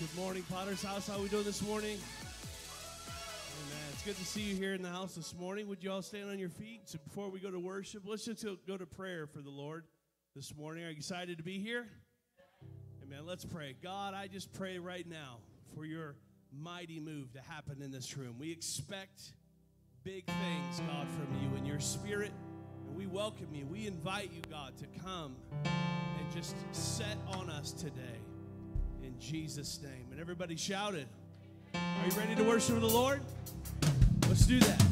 Good morning, Potter's House. How are we doing this morning? good to see you here in the house this morning. Would you all stand on your feet? So before we go to worship, let's just go to prayer for the Lord this morning. Are you excited to be here? Amen. Let's pray. God, I just pray right now for your mighty move to happen in this room. We expect big things, God, from you and your spirit. And we welcome you. We invite you, God, to come and just set on us today in Jesus' name. And everybody shouted. Are you ready to worship the Lord? Let's do that.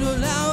Little louder.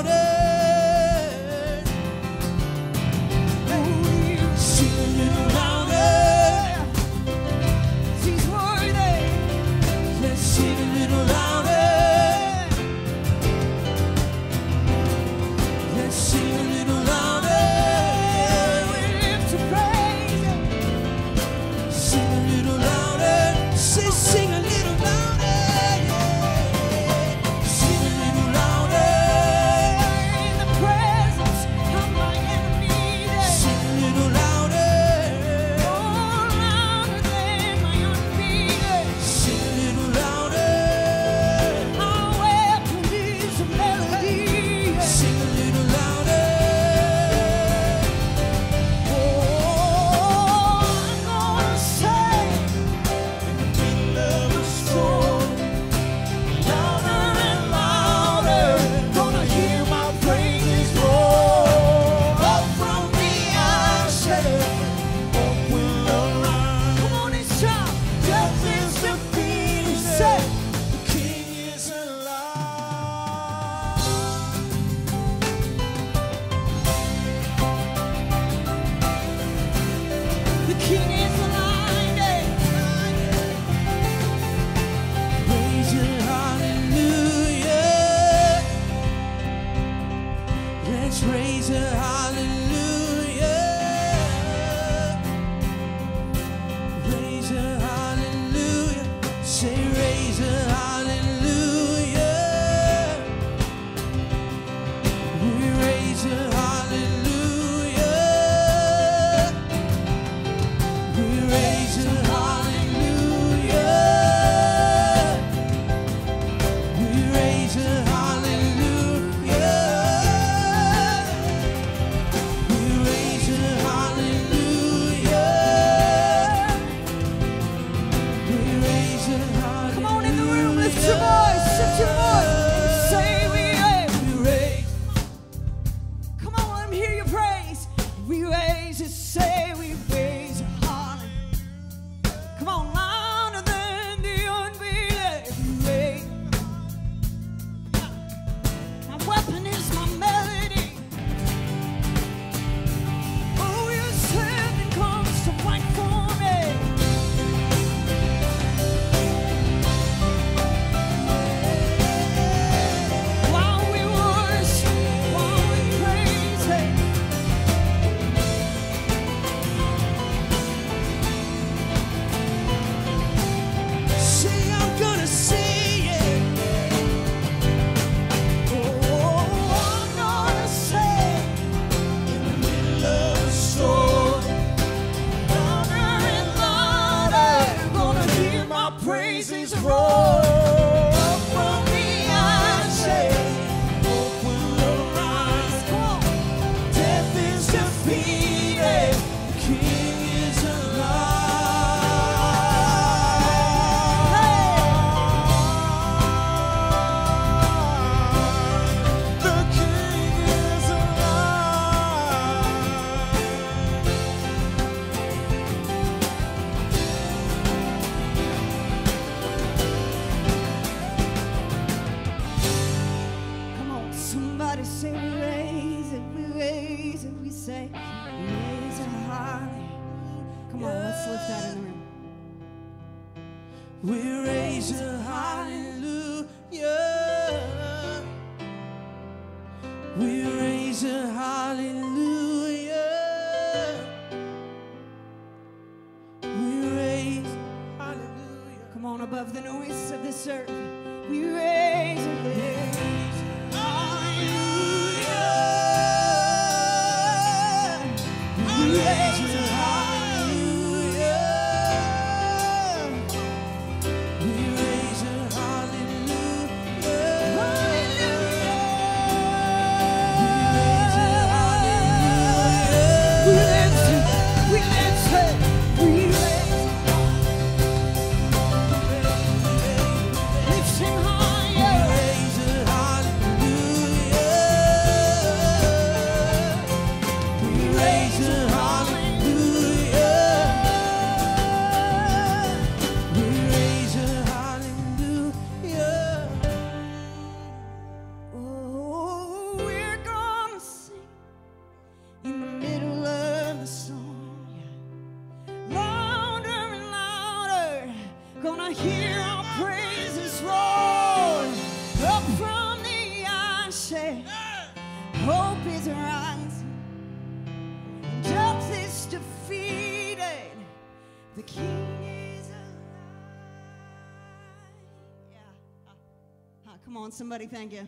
Somebody, thank you.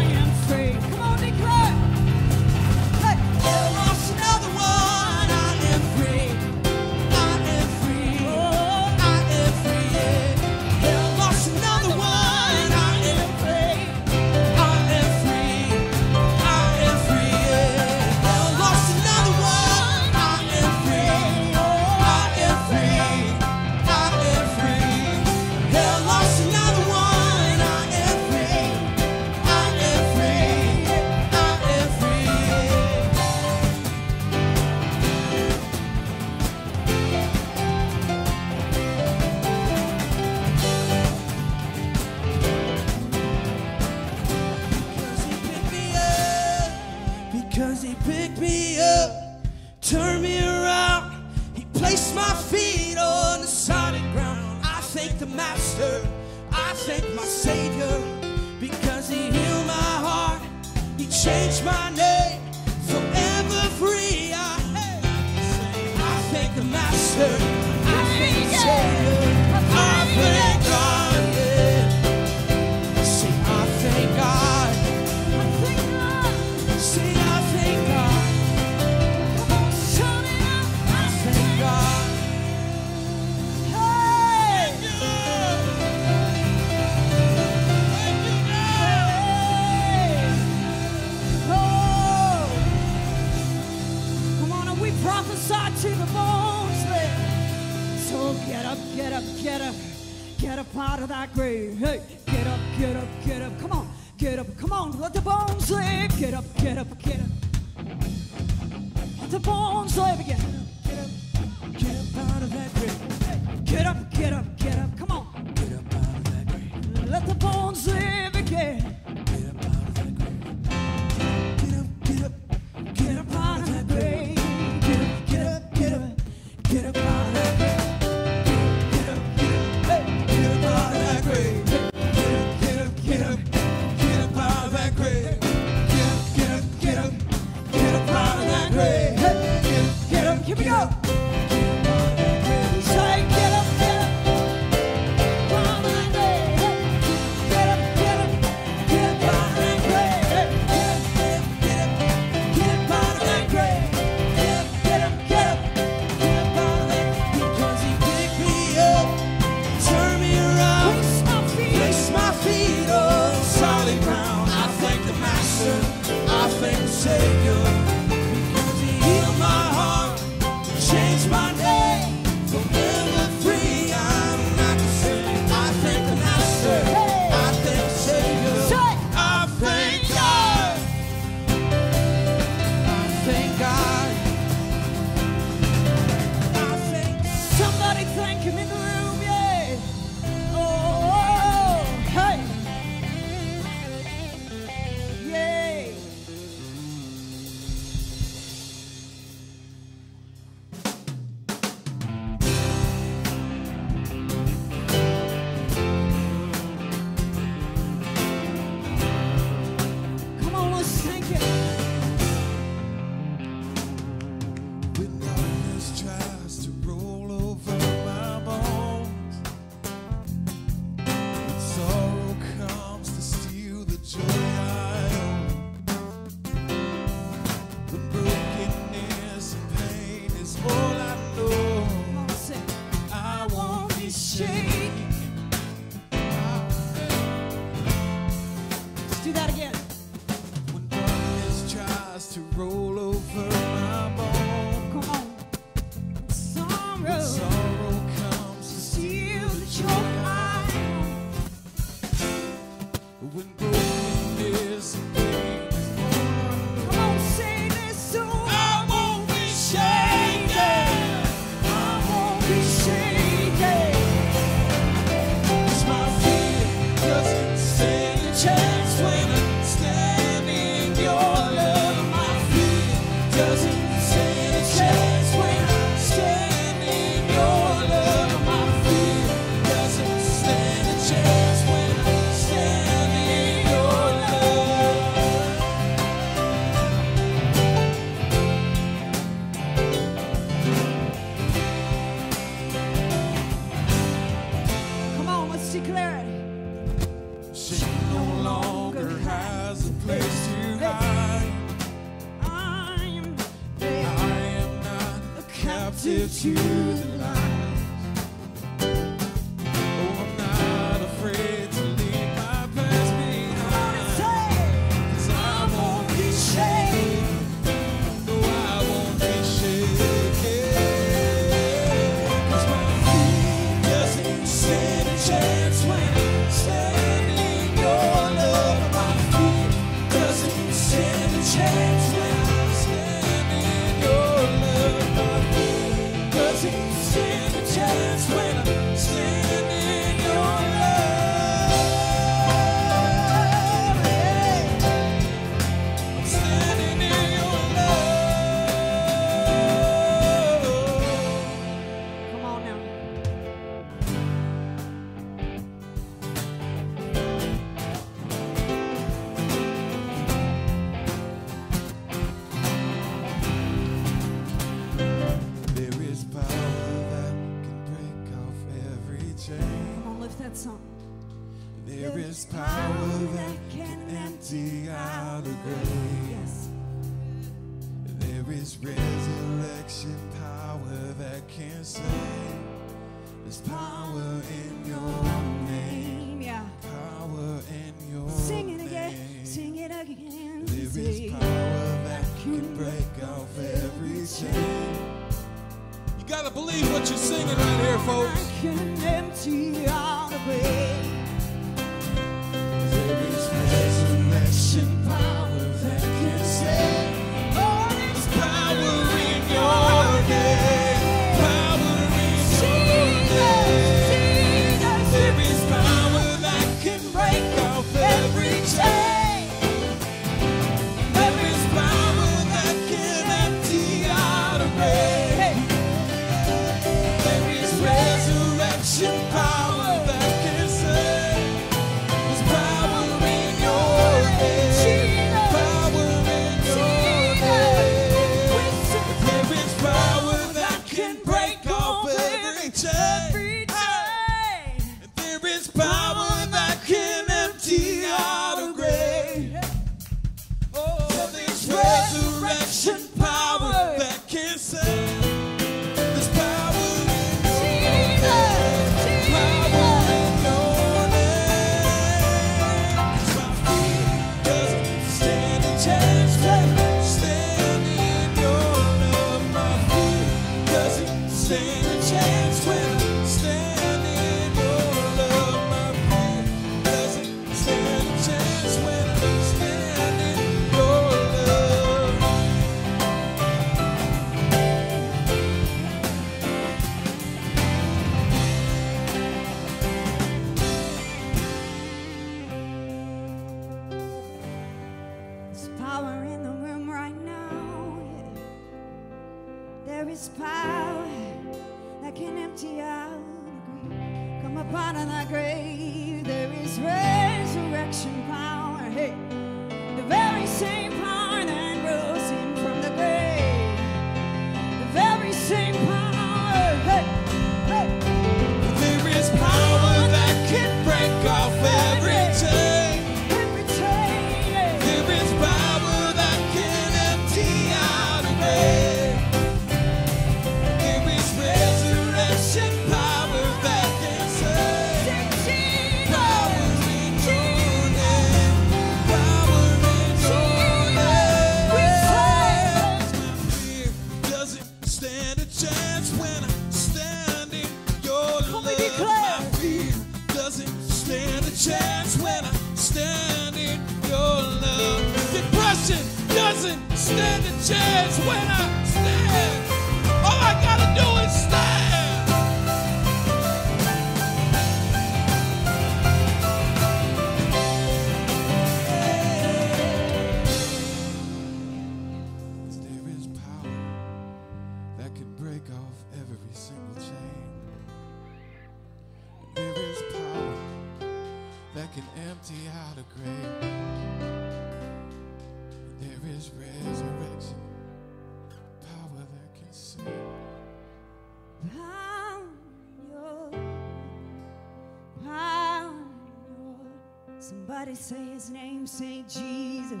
Somebody say his name, say Jesus.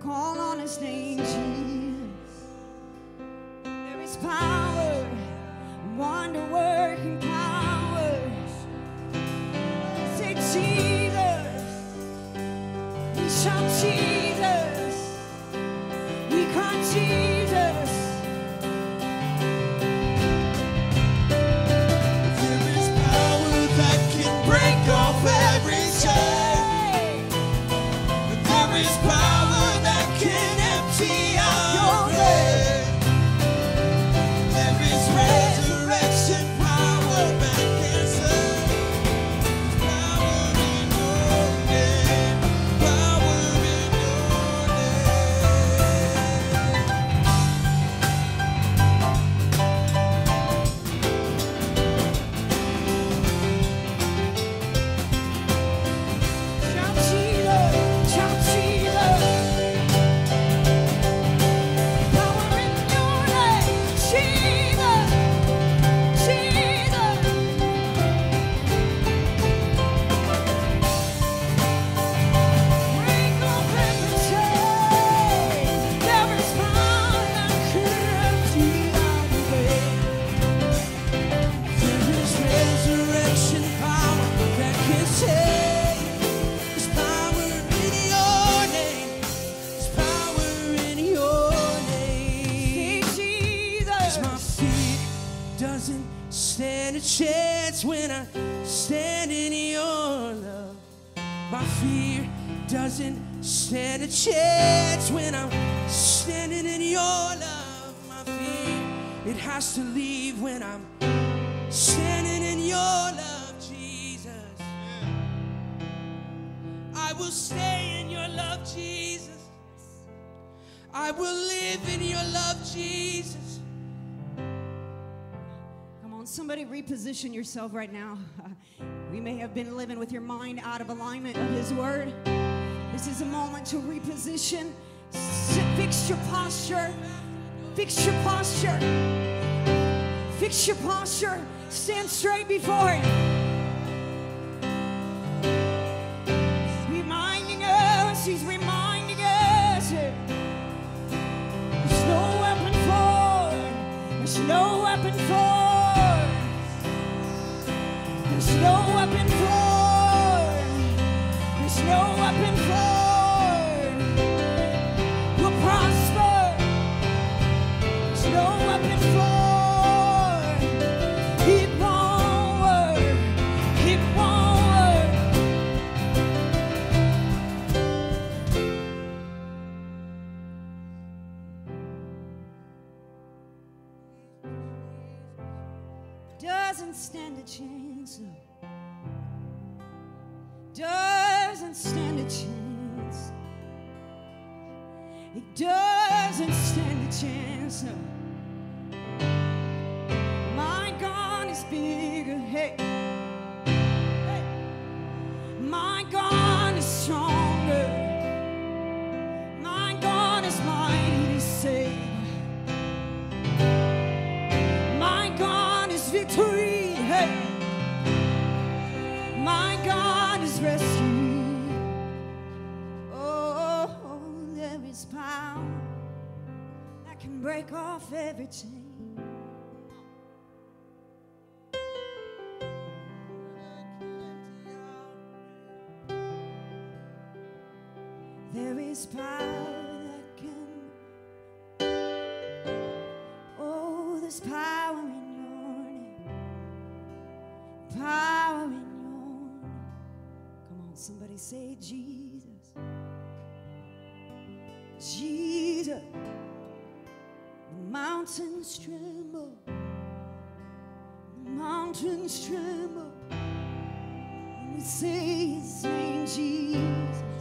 Call on his name, Jesus. There is power. To leave when I'm standing in your love, Jesus. I will stay in your love, Jesus. I will live in your love, Jesus. Come on, somebody reposition yourself right now. We may have been living with your mind out of alignment of His Word. This is a moment to reposition. Sit, fix your posture. Fix your posture. Fix your posture. Stand straight before Him. Reminding us, He's reminding us. There's no weapon formed. There's no weapon formed. There's no weapon formed. There's no weapon formed. Doesn't stand a chance. It doesn't stand a chance. no. My God is bigger. Hey. Hey. My God is stronger. My God is mighty to save. My God is victory. My God is rescue. Oh, there is power that can break off every chain. There is power that can. Oh, there's power in your name. Power somebody say Jesus. Jesus. The mountains tremble. The mountains tremble. We say his name, Jesus.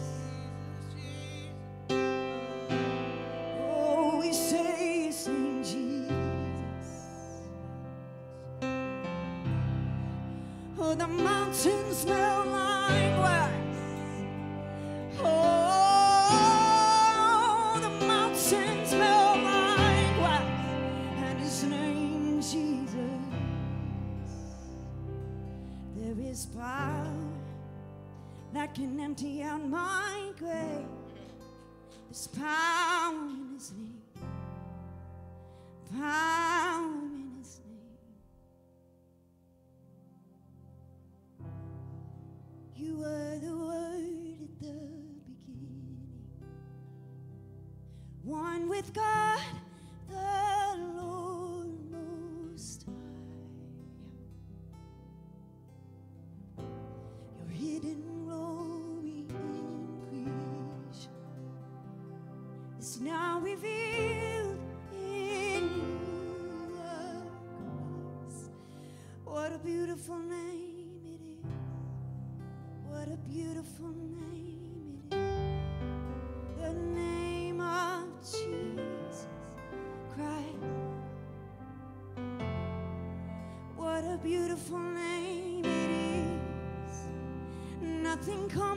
Nothing compares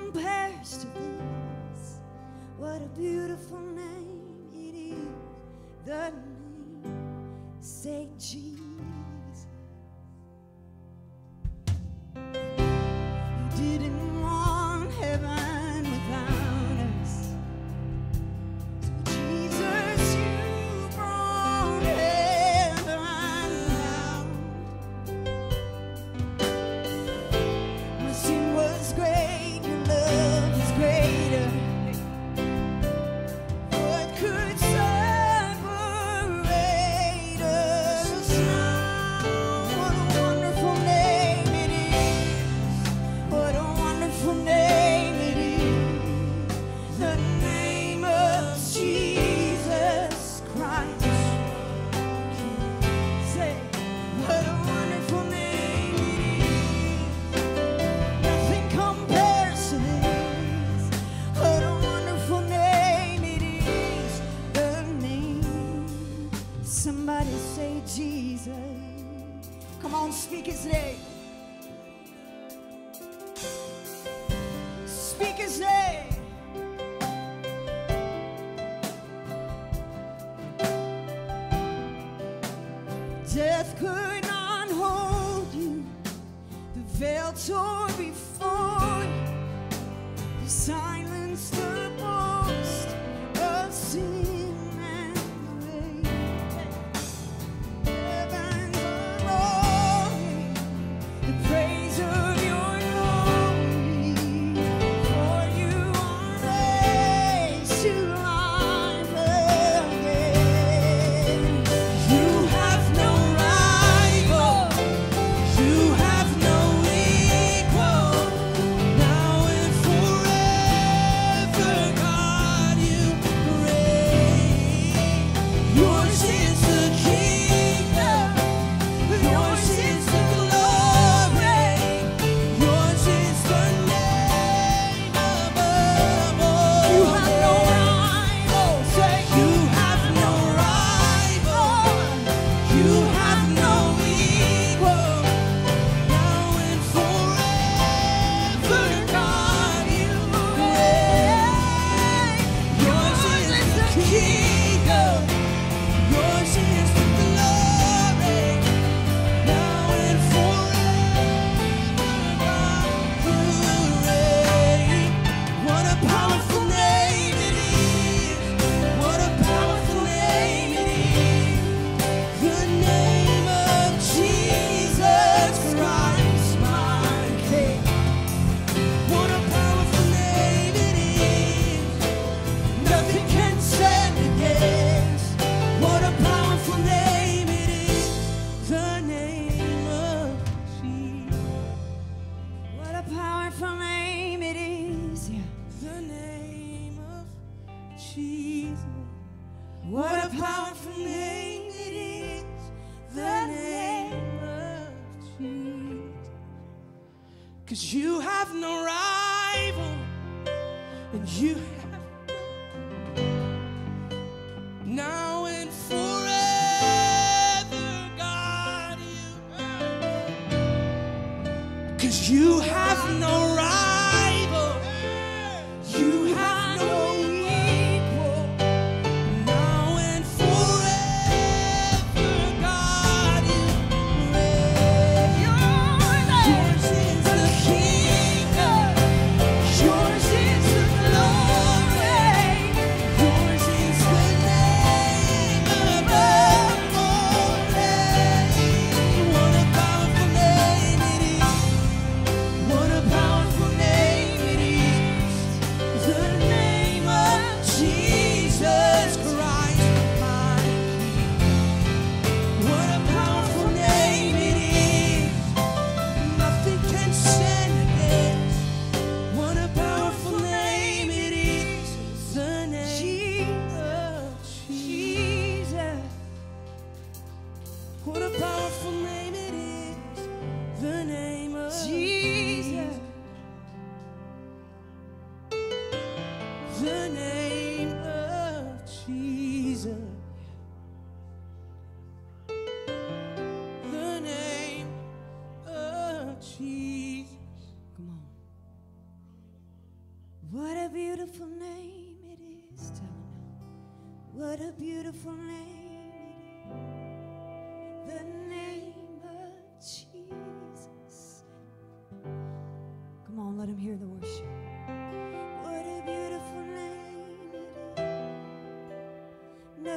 speak his name. Is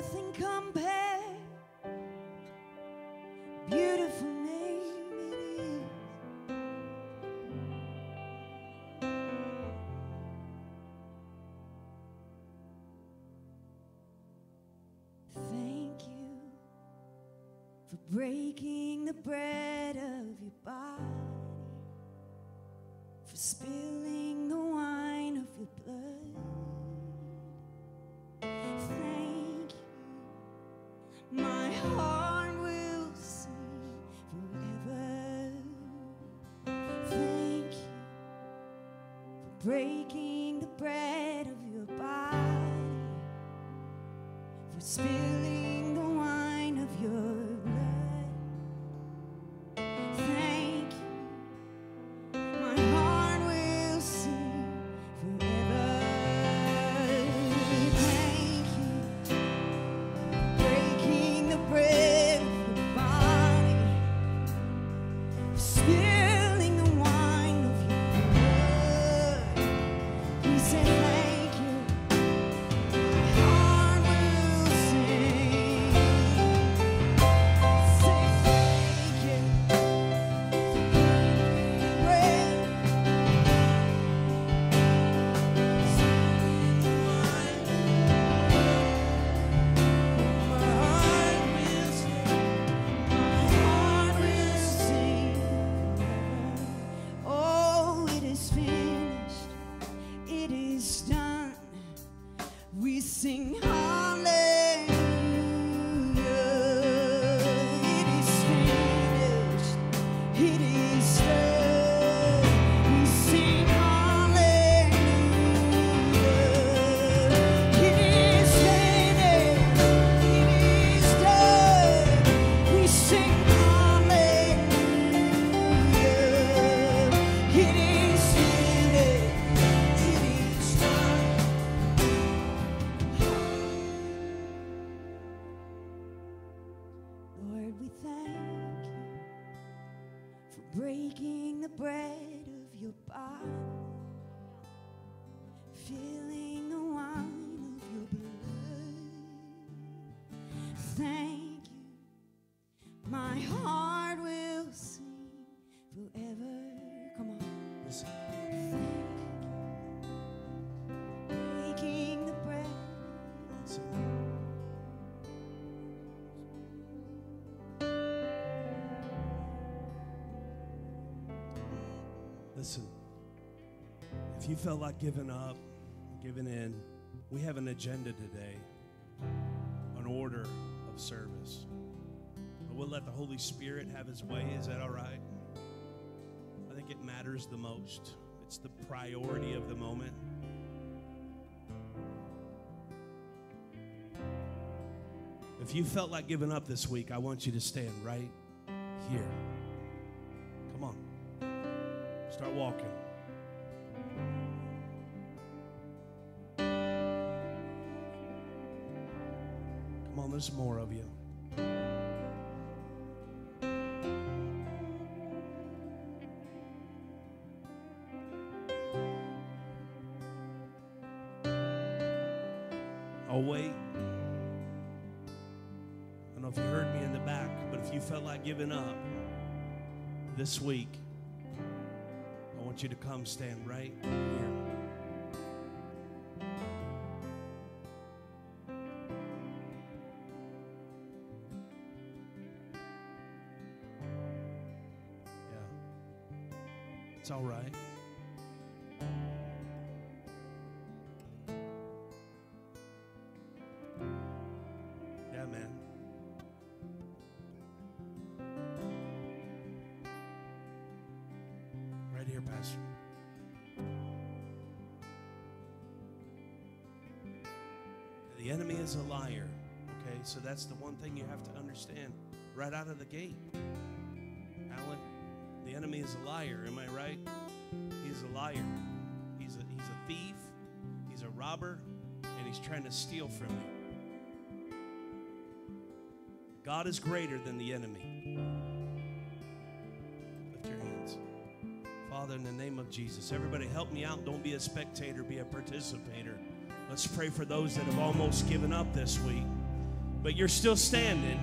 Nothing compared. Beautiful name it is. Thank you for breaking the bread of your body, for spilling the wine of your blood. Thank. My heart will sing forever. Thank you for breaking the bread of your body for spilling if you felt like giving up, giving in, we have an agenda today, an order of service. But we'll let the Holy Spirit have his way. Is that all right? I think it matters the most. It's the priority of the moment. If you felt like giving up this week, I want you to stand right here. Come on. Start walking. More of you. I'll wait. I don't know if you heard me in the back, but if you felt like giving up this week, I want you to come stand right here. is a liar. Okay, so that's the one thing you have to understand right out of the gate. Alan, the enemy is a liar. Am I right? He's a liar. He's a, he's a thief. He's a robber, and he's trying to steal from you. God is greater than the enemy. Lift your hands. Father, in the name of Jesus, everybody help me out. Don't be a spectator, be a participator. Let's pray for those that have almost given up this week, but you're still standing.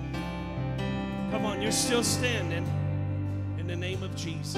Come on, you're still standing in the name of Jesus.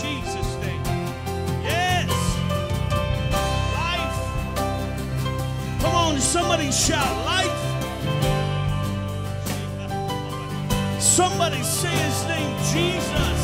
Jesus' name. Yes. Life. Come on, somebody shout life. Somebody say his name, Jesus.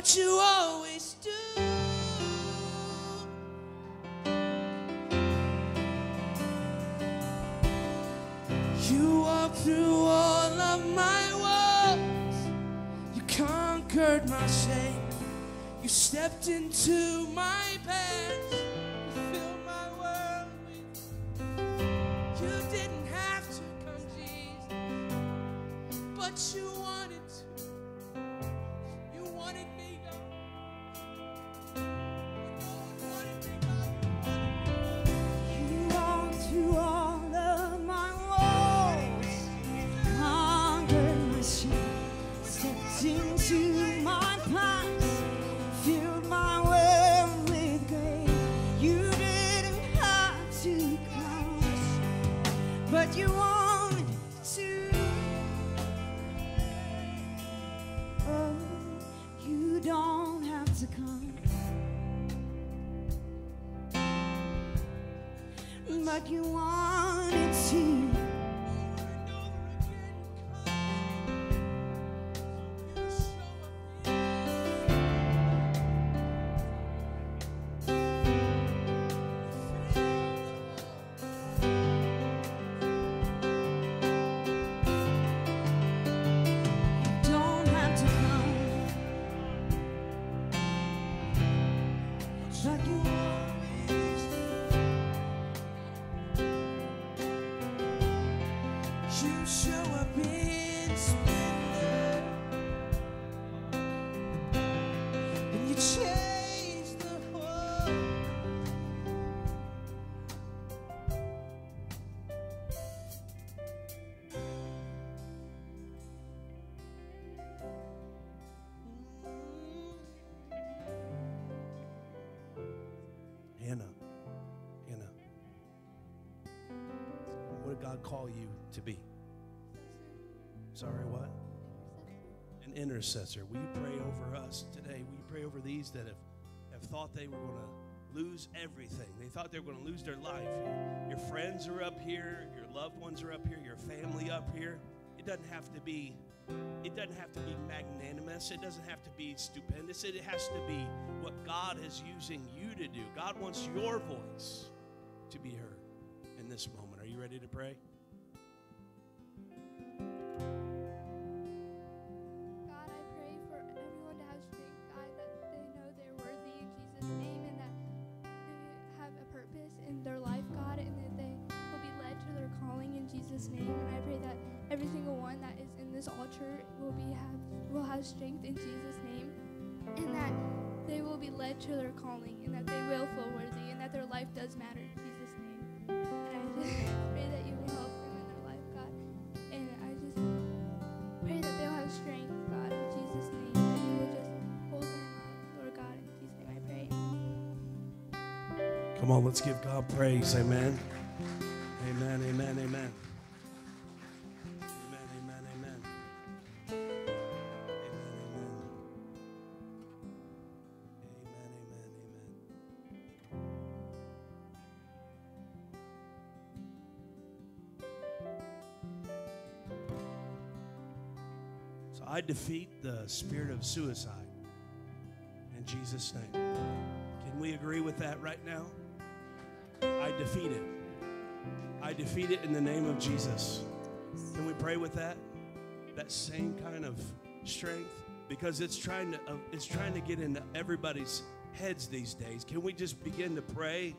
But you always do. You walked through all of my walls. You conquered my shame. You stepped into my past. You filled my world with. You didn't have to come, Jesus, but you wanted to. You wanted me, You but you wanted God call you to be? Sorry, what? An intercessor. Will you pray over us today? Will you pray over these that have, have thought they were going to lose everything? They thought they were going to lose their life. Your, your friends are up here, your loved ones are up here, your family up here. It doesn't have to be it doesn't have to be magnanimous. It doesn't have to be stupendous. It has to be what God is using you to do. God wants your voice to be heard in this moment. Ready to pray? Come on, let's give God praise. Amen. Amen, amen, amen. Amen, amen, amen. Amen, amen. Amen, amen, amen. So I defeat the spirit of suicide in Jesus' name. Can we agree with that right now? I defeat it. I defeat it in the name of Jesus. Can we pray with that? That same kind of strength because it's trying to uh, it's trying to get into everybody's heads these days. Can we just begin to pray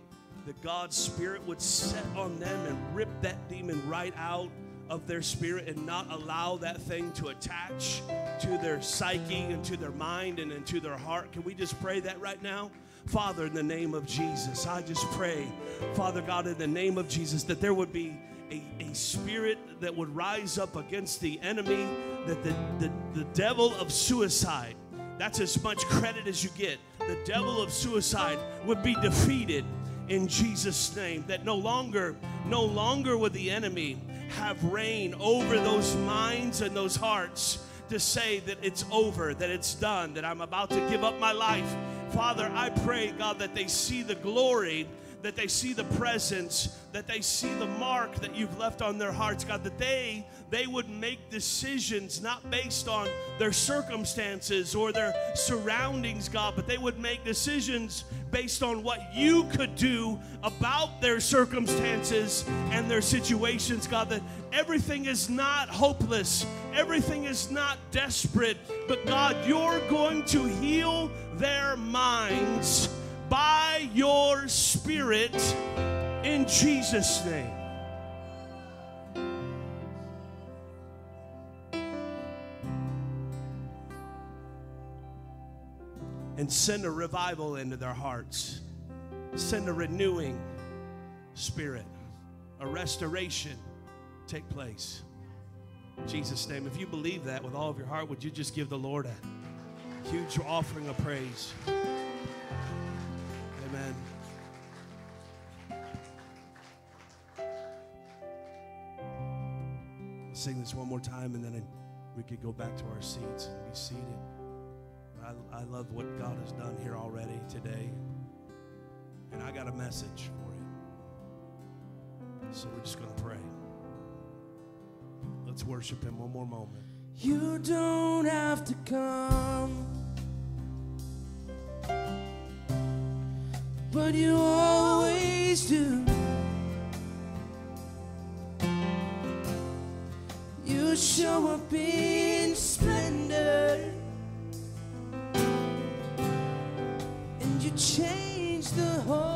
that God's spirit would set on them and rip that demon right out of their spirit and not allow that thing to attach to their psyche and to their mind and into their heart? Can we just pray that right now? Father, in the name of Jesus, I just pray, Father God, in the name of Jesus, that there would be a, a spirit that would rise up against the enemy, that the, the, the devil of suicide, that's as much credit as you get, the devil of suicide would be defeated in Jesus' name. That no longer, no longer would the enemy have reign over those minds and those hearts to say that it's over, that it's done, that I'm about to give up my life. Father, I pray, God, that they see the glory, that they see the presence, that they see the mark that you've left on their hearts, God, that they they would make decisions not based on their circumstances or their surroundings, God, but they would make decisions based on what you could do about their circumstances and their situations, God, that everything is not hopeless, everything is not desperate, but God, you're going to heal their minds by your Spirit in Jesus' name. and send a revival into their hearts. Send a renewing spirit, a restoration take place. In Jesus' name. If you believe that with all of your heart, would you just give the Lord a huge offering of praise? Amen. Let's sing this one more time and then we could go back to our seats and be seated. I, I love what God has done here already today. And I got a message for you. So we're just going to pray. Let's worship Him one more moment. You don't have to come, but you always do. You show up in splendor, and you change the whole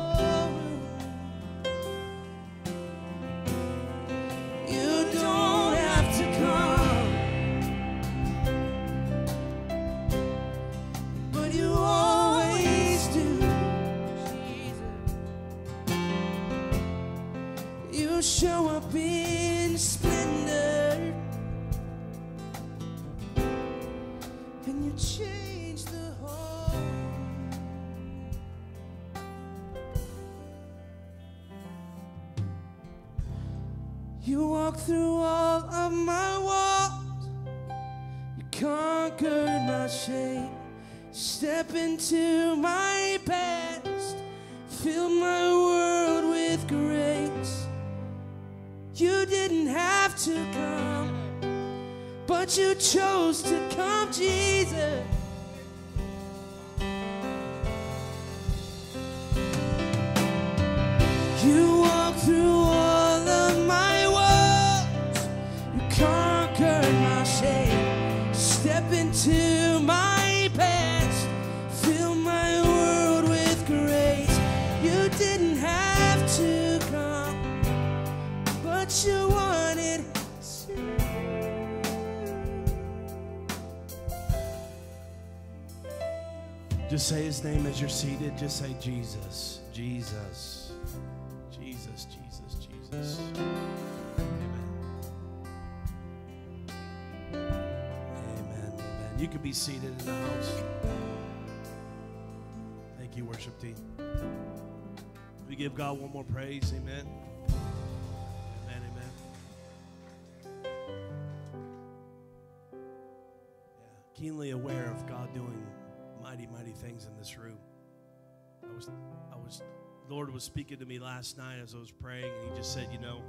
seated. Just say Jesus, Jesus, Jesus, Jesus, Jesus. Amen. Amen. Amen. You can be seated in the house. Thank you, worship team. We give God one more praise. Amen. Amen. Amen. Yeah. Keenly aware of God doing mighty, mighty things in this room. I was, I was, Lord was speaking to me last night as I was praying, and He just said, you know,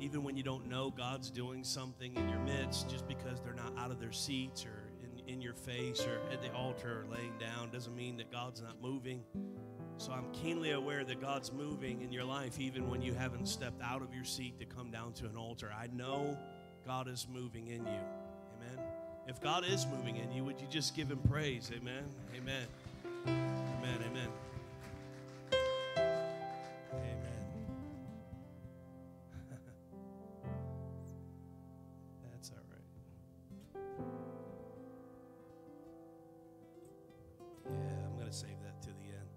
even when you don't know God's doing something in your midst, just because they're not out of their seats or in, in your face or at the altar or laying down, doesn't mean that God's not moving. So I'm keenly aware that God's moving in your life, even when you haven't stepped out of your seat to come down to an altar. I know God is moving in you. Amen. If God is moving in you, would you just give Him praise? Amen. Amen. Amen. Amen. Amen. To save that to the end.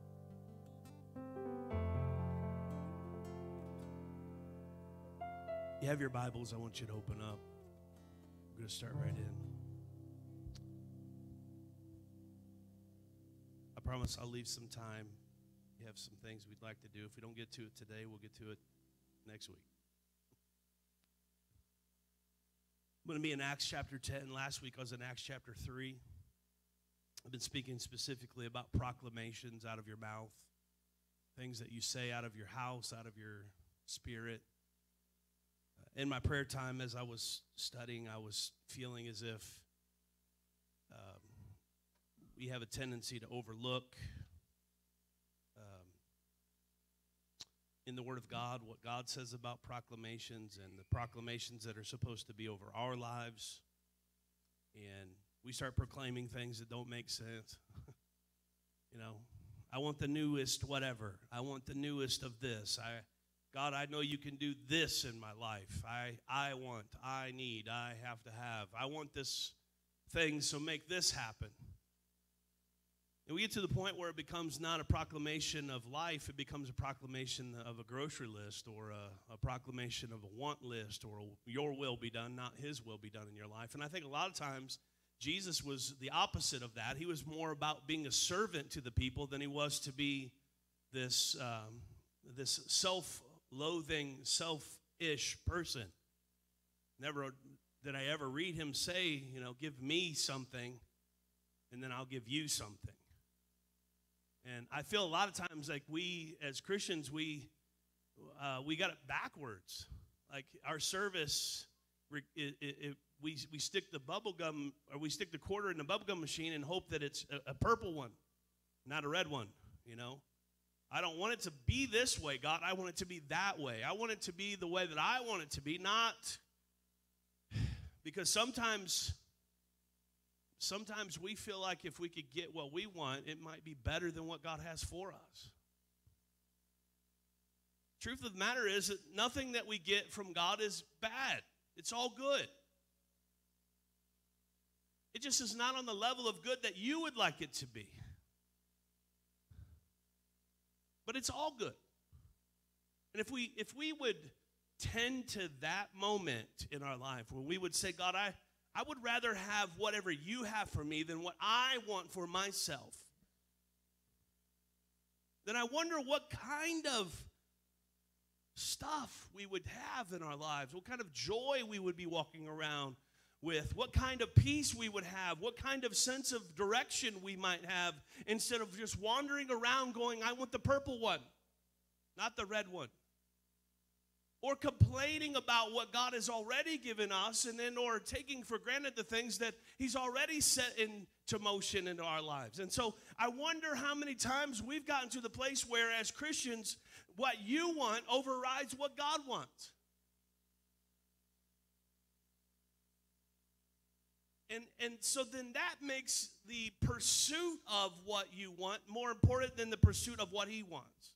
You have your Bibles, I want you to open up. We're going to start right in. I promise I'll leave some time. We have some things we'd like to do. If we don't get to it today, we'll get to it next week. I'm going to be in Acts chapter 10. Last week I was in Acts chapter 3. I've been speaking specifically about proclamations out of your mouth, things that you say out of your house, out of your spirit. Uh, in my prayer time, as I was studying, I was feeling as if um, we have a tendency to overlook um, in the Word of God what God says about proclamations and the proclamations that are supposed to be over our lives. And we start proclaiming things that don't make sense. you know, I want the newest whatever. I want the newest of this. I God, I know you can do this in my life. I I want, I need, I have to have. I want this thing, so make this happen. And we get to the point where it becomes not a proclamation of life, it becomes a proclamation of a grocery list or a, a proclamation of a want list or your will be done, not his will be done in your life. And I think a lot of times Jesus was the opposite of that. He was more about being a servant to the people than he was to be this, um, this self loathing, self-ish person. Never did I ever read him say, you know, give me something and then I'll give you something. And I feel a lot of times like we as Christians, we, uh, we got it backwards. Like our service, it, it, it, we, we stick the bubble gum or we stick the quarter in the bubble gum machine and hope that it's a, a purple one, not a red one, you know? I don't want it to be this way, God. I want it to be that way. I want it to be the way that I want it to be, not because sometimes sometimes we feel like if we could get what we want, it might be better than what God has for us. Truth of the matter is that nothing that we get from God is bad. It's all good. It just is not on the level of good that you would like it to be. But it's all good. And if we if we would tend to that moment in our life where we would say, God, I, I would rather have whatever you have for me than what I want for myself, then I wonder what kind of stuff we would have in our lives, what kind of joy we would be walking around with, what kind of peace we would have, what kind of sense of direction we might have instead of just wandering around going, I want the purple one, not the red one. Or complaining about what God has already given us, and then or taking for granted the things that He's already set into motion into our lives. And so I wonder how many times we've gotten to the place where, as Christians, what you want overrides what God wants. And, and so then that makes the pursuit of what you want more important than the pursuit of what he wants.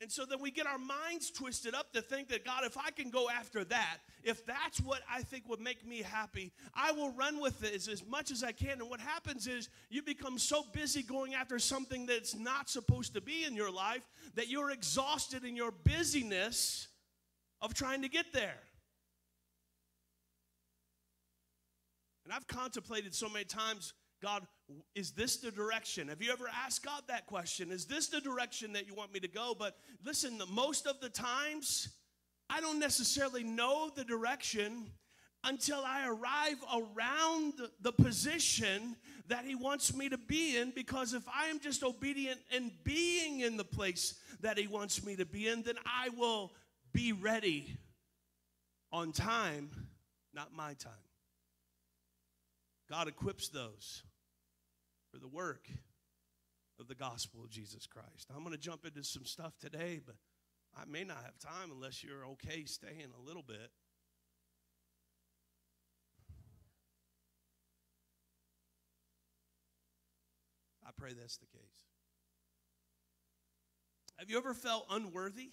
And so then we get our minds twisted up to think that, God, if I can go after that, if that's what I think would make me happy, I will run with it as, as much as I can. And what happens is you become so busy going after something that's not supposed to be in your life that you're exhausted in your busyness of trying to get there. And I've contemplated so many times God, is this the direction? Have you ever asked God that question? Is this the direction that you want me to go? But listen, the- most of the times, I don't necessarily know the direction until I arrive around the position that He wants me to be in. Because if I am just obedient and being in the place that He wants me to be in, then I will be ready on time, not my time. God equips those for the work of the gospel of Jesus Christ. I'm going to jump into some stuff today, but I may not have time unless you're okay staying a little bit. I pray that's the case. Have you ever felt unworthy?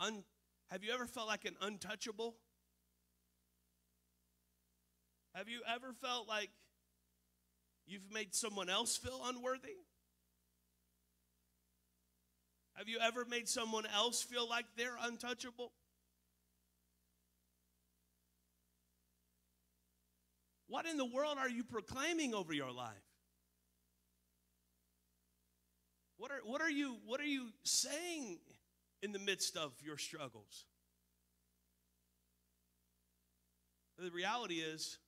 Un, have you ever felt like an untouchable? Have you ever felt like you've made someone else feel unworthy? Have you ever made someone else feel like they're untouchable? What in the world are you proclaiming over your life? What are, what are, you, what are you saying in the midst of your struggles? The reality is,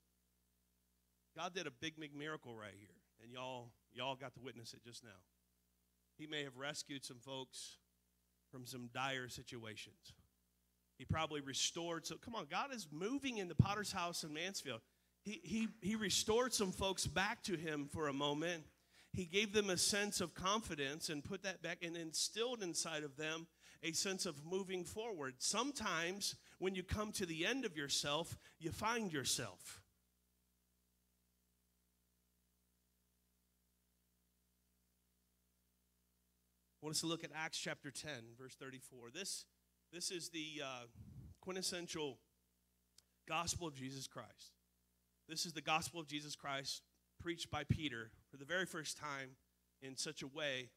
God did a big, big miracle right here, and y'all, y'all got to witness it just now. He may have rescued some folks from some dire situations. He probably restored. So, come on, God is moving in the potter's house in Mansfield. He, he, he restored some folks back to Him for a moment. He gave them a sense of confidence and put that back and instilled inside of them a sense of moving forward. Sometimes when you come to the end of yourself, you find yourself. Want us to look at Acts chapter 10, verse 34. This, this is the uh, quintessential gospel of Jesus Christ. This is the gospel of Jesus Christ preached by Peter for the very first time in such a way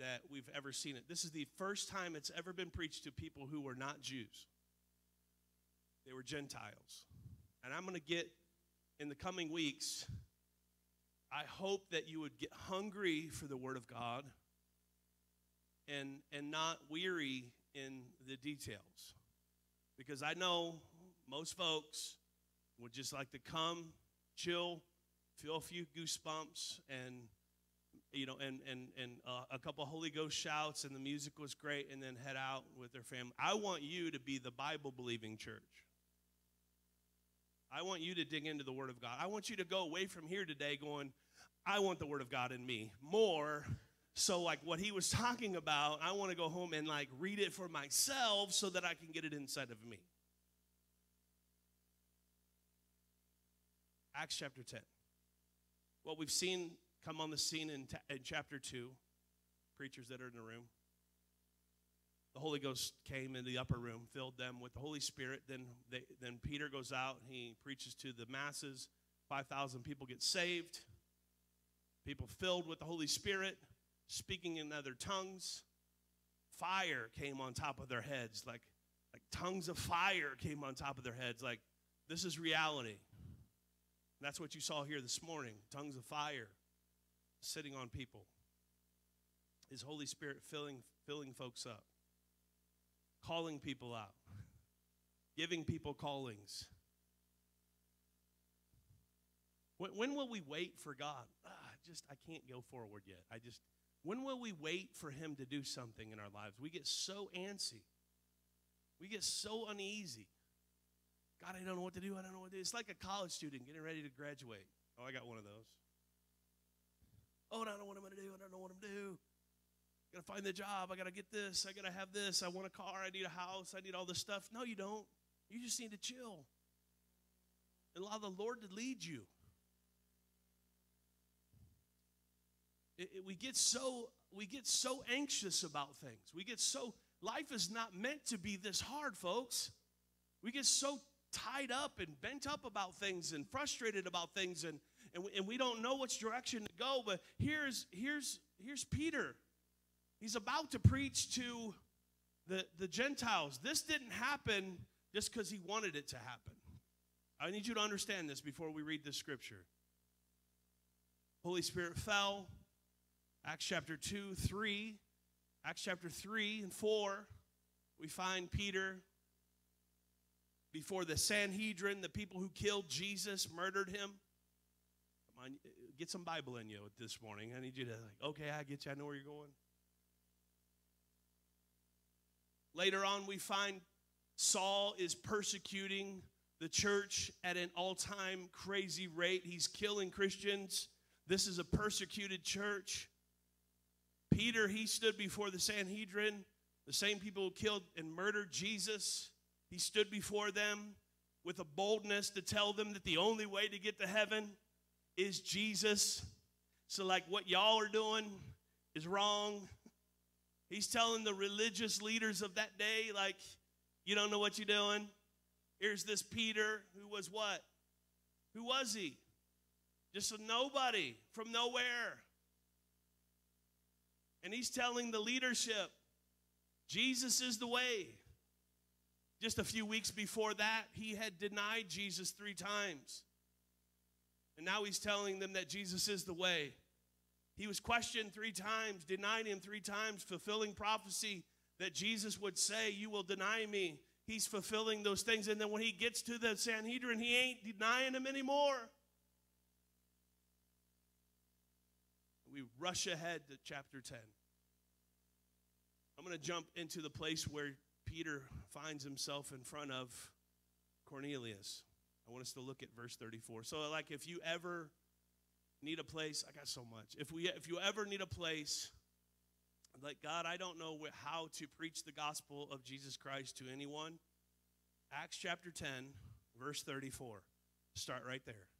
that we've ever seen it. This is the first time it's ever been preached to people who were not Jews, they were Gentiles. And I'm going to get in the coming weeks, I hope that you would get hungry for the Word of God and, and not weary in the details. Because I know most folks would just like to come, chill, feel a few goosebumps, and you know, and and and uh, a couple Holy Ghost shouts, and the music was great, and then head out with their family. I want you to be the Bible believing church. I want you to dig into the Word of God. I want you to go away from here today going, I want the Word of God in me more. So, like what he was talking about, I want to go home and like read it for myself so that I can get it inside of me. Acts chapter 10. What we've seen come on the scene in, ta- in chapter 2, preachers that are in the room. The Holy Ghost came in the upper room, filled them with the Holy Spirit. Then, they, then Peter goes out, he preaches to the masses. 5,000 people get saved. People filled with the Holy Spirit, speaking in other tongues. Fire came on top of their heads, like, like tongues of fire came on top of their heads. Like, this is reality. And that's what you saw here this morning tongues of fire sitting on people. His Holy Spirit filling, filling folks up, calling people out, giving people callings. When, when will we wait for God? Ah, just, I can't go forward yet. I just, when will we wait for Him to do something in our lives? We get so antsy, we get so uneasy. God, I don't know what to do. I don't know what to do. It's like a college student getting ready to graduate. Oh, I got one of those. Oh, I don't know what I'm going to do. I don't know what I'm going to do. I got to find the job. I got to get this. I got to have this. I want a car. I need a house. I need all this stuff. No, you don't. You just need to chill and allow the Lord to lead you. It, we get so we get so anxious about things. We get so life is not meant to be this hard, folks. We get so tied up and bent up about things and frustrated about things and and we, and we don't know which direction to go but here's here's here's Peter he's about to preach to the the Gentiles this didn't happen just cuz he wanted it to happen I need you to understand this before we read this scripture. Holy Spirit fell. Acts chapter 2, 3. Acts chapter 3 and 4. We find Peter before the Sanhedrin, the people who killed Jesus, murdered him. Come on, get some Bible in you this morning. I need you to, like, okay, I get you. I know where you're going. Later on, we find Saul is persecuting the church at an all time crazy rate. He's killing Christians. This is a persecuted church. Peter, he stood before the Sanhedrin, the same people who killed and murdered Jesus. He stood before them with a boldness to tell them that the only way to get to heaven is Jesus. So, like, what y'all are doing is wrong. He's telling the religious leaders of that day, like, you don't know what you're doing. Here's this Peter who was what? Who was he? Just a nobody from nowhere. And he's telling the leadership, Jesus is the way. Just a few weeks before that, he had denied Jesus three times. And now he's telling them that Jesus is the way. He was questioned three times, denied him three times, fulfilling prophecy that Jesus would say, You will deny me. He's fulfilling those things. And then when he gets to the Sanhedrin, he ain't denying him anymore. We rush ahead to chapter 10. I'm going to jump into the place where Peter finds himself in front of Cornelius. I want us to look at verse 34. So, like, if you ever need a place, I got so much. If we, if you ever need a place, like God, I don't know how to preach the gospel of Jesus Christ to anyone. Acts chapter 10, verse 34. Start right there.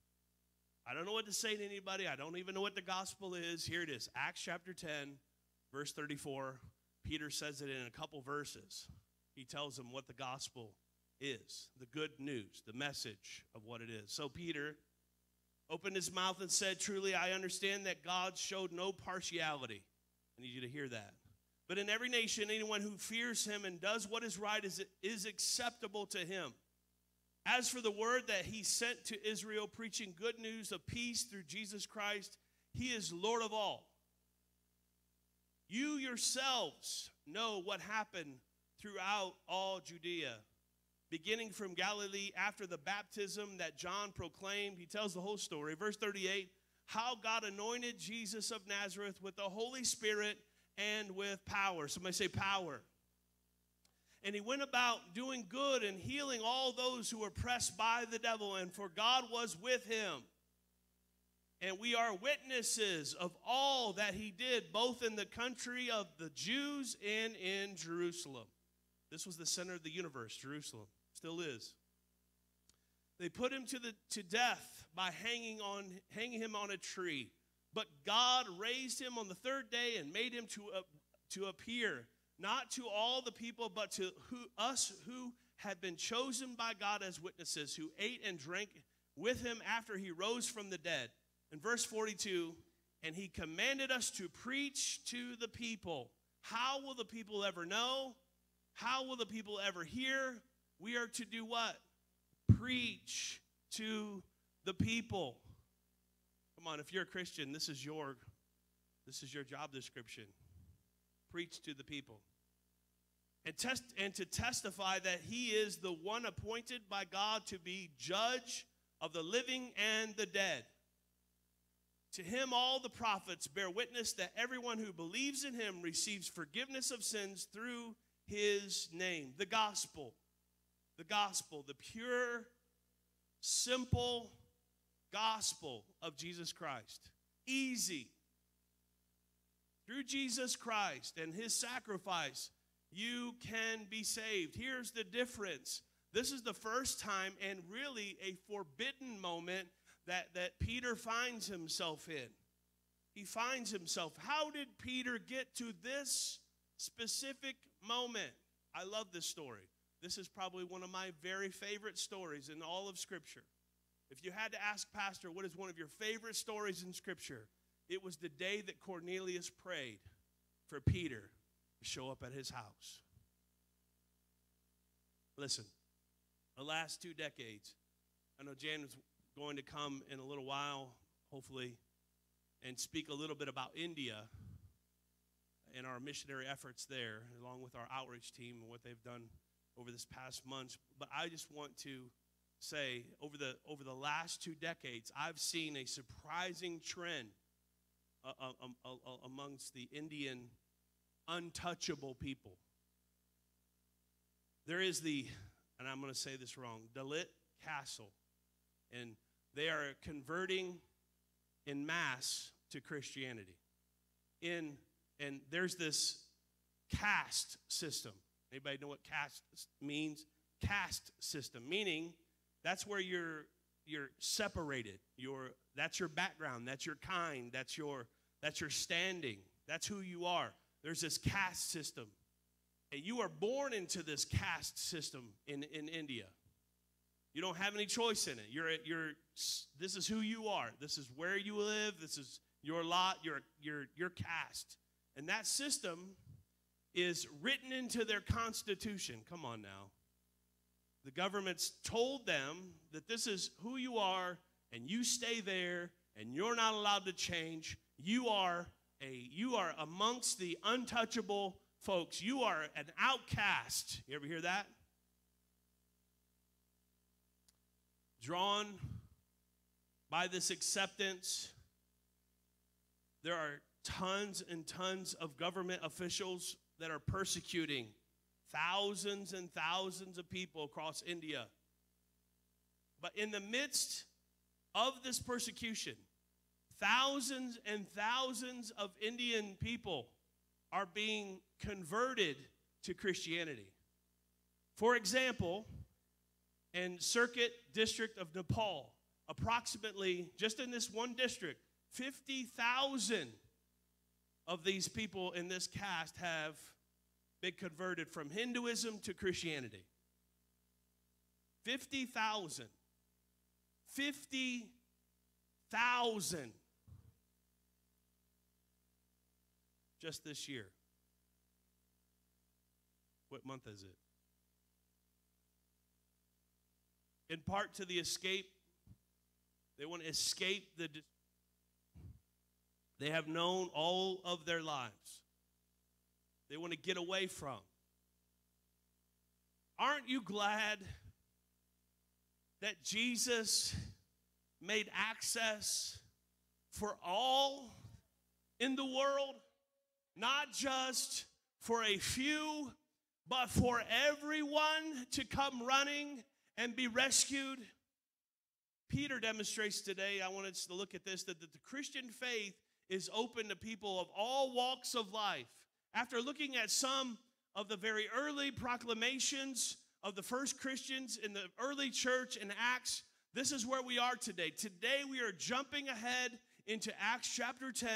I don't know what to say to anybody. I don't even know what the gospel is. Here it is. Acts chapter 10, verse 34. Peter says it in a couple verses. He tells them what the gospel is the good news, the message of what it is. So Peter opened his mouth and said, Truly, I understand that God showed no partiality. I need you to hear that. But in every nation, anyone who fears him and does what is right is, is acceptable to him. As for the word that he sent to Israel, preaching good news of peace through Jesus Christ, he is Lord of all. You yourselves know what happened throughout all Judea, beginning from Galilee after the baptism that John proclaimed. He tells the whole story. Verse 38 how God anointed Jesus of Nazareth with the Holy Spirit and with power. Somebody say power. And he went about doing good and healing all those who were pressed by the devil, and for God was with him. And we are witnesses of all that he did, both in the country of the Jews and in Jerusalem. This was the center of the universe, Jerusalem. Still is. They put him to, the, to death by hanging, on, hanging him on a tree. But God raised him on the third day and made him to, uh, to appear, not to all the people, but to who, us who had been chosen by God as witnesses, who ate and drank with him after he rose from the dead. In verse 42, and he commanded us to preach to the people. How will the people ever know? How will the people ever hear? We are to do what? Preach to the people. Come on, if you're a Christian, this is your this is your job description. Preach to the people. And test and to testify that he is the one appointed by God to be judge of the living and the dead. To him, all the prophets bear witness that everyone who believes in him receives forgiveness of sins through his name. The gospel. The gospel. The pure, simple gospel of Jesus Christ. Easy. Through Jesus Christ and his sacrifice, you can be saved. Here's the difference. This is the first time and really a forbidden moment that, that Peter finds himself in. He finds himself. How did Peter get to this specific moment? I love this story. This is probably one of my very favorite stories in all of Scripture. If you had to ask Pastor, what is one of your favorite stories in Scripture? It was the day that Cornelius prayed for Peter show up at his house. Listen, the last two decades, I know Jan is going to come in a little while, hopefully, and speak a little bit about India and our missionary efforts there, along with our outreach team and what they've done over this past month. But I just want to say over the over the last two decades, I've seen a surprising trend uh, uh, um, uh, uh, amongst the Indian untouchable people. There is the, and I'm going to say this wrong, Dalit Castle, and they are converting in mass to Christianity. In and there's this caste system. Anybody know what caste means? Caste system, meaning that's where you're you're separated. You're that's your background, that's your kind, that's your that's your standing, that's who you are. There's this caste system. And you are born into this caste system in, in India. You don't have any choice in it. You're, you're, this is who you are. This is where you live. This is your lot, your, your, your caste. And that system is written into their constitution. Come on now. The government's told them that this is who you are, and you stay there, and you're not allowed to change. You are a you are amongst the untouchable folks. You are an outcast. You ever hear that? Drawn by this acceptance, there are tons and tons of government officials that are persecuting thousands and thousands of people across India. But in the midst of this persecution, thousands and thousands of Indian people are being converted to Christianity. For example, in Surkhet District of Nepal, approximately just in this one district, 50,000 of these people in this caste have been converted from Hinduism to Christianity. 50,000. 50,000 just this year. What month is it? In part to the escape, they want to escape the. They have known all of their lives. They want to get away from. Aren't you glad that Jesus made access for all in the world? Not just for a few, but for everyone to come running and be rescued. Peter demonstrates today, I want us to look at this, that the Christian faith is open to people of all walks of life. After looking at some of the very early proclamations of the first Christians in the early church in Acts, this is where we are today. Today we are jumping ahead into Acts chapter 10,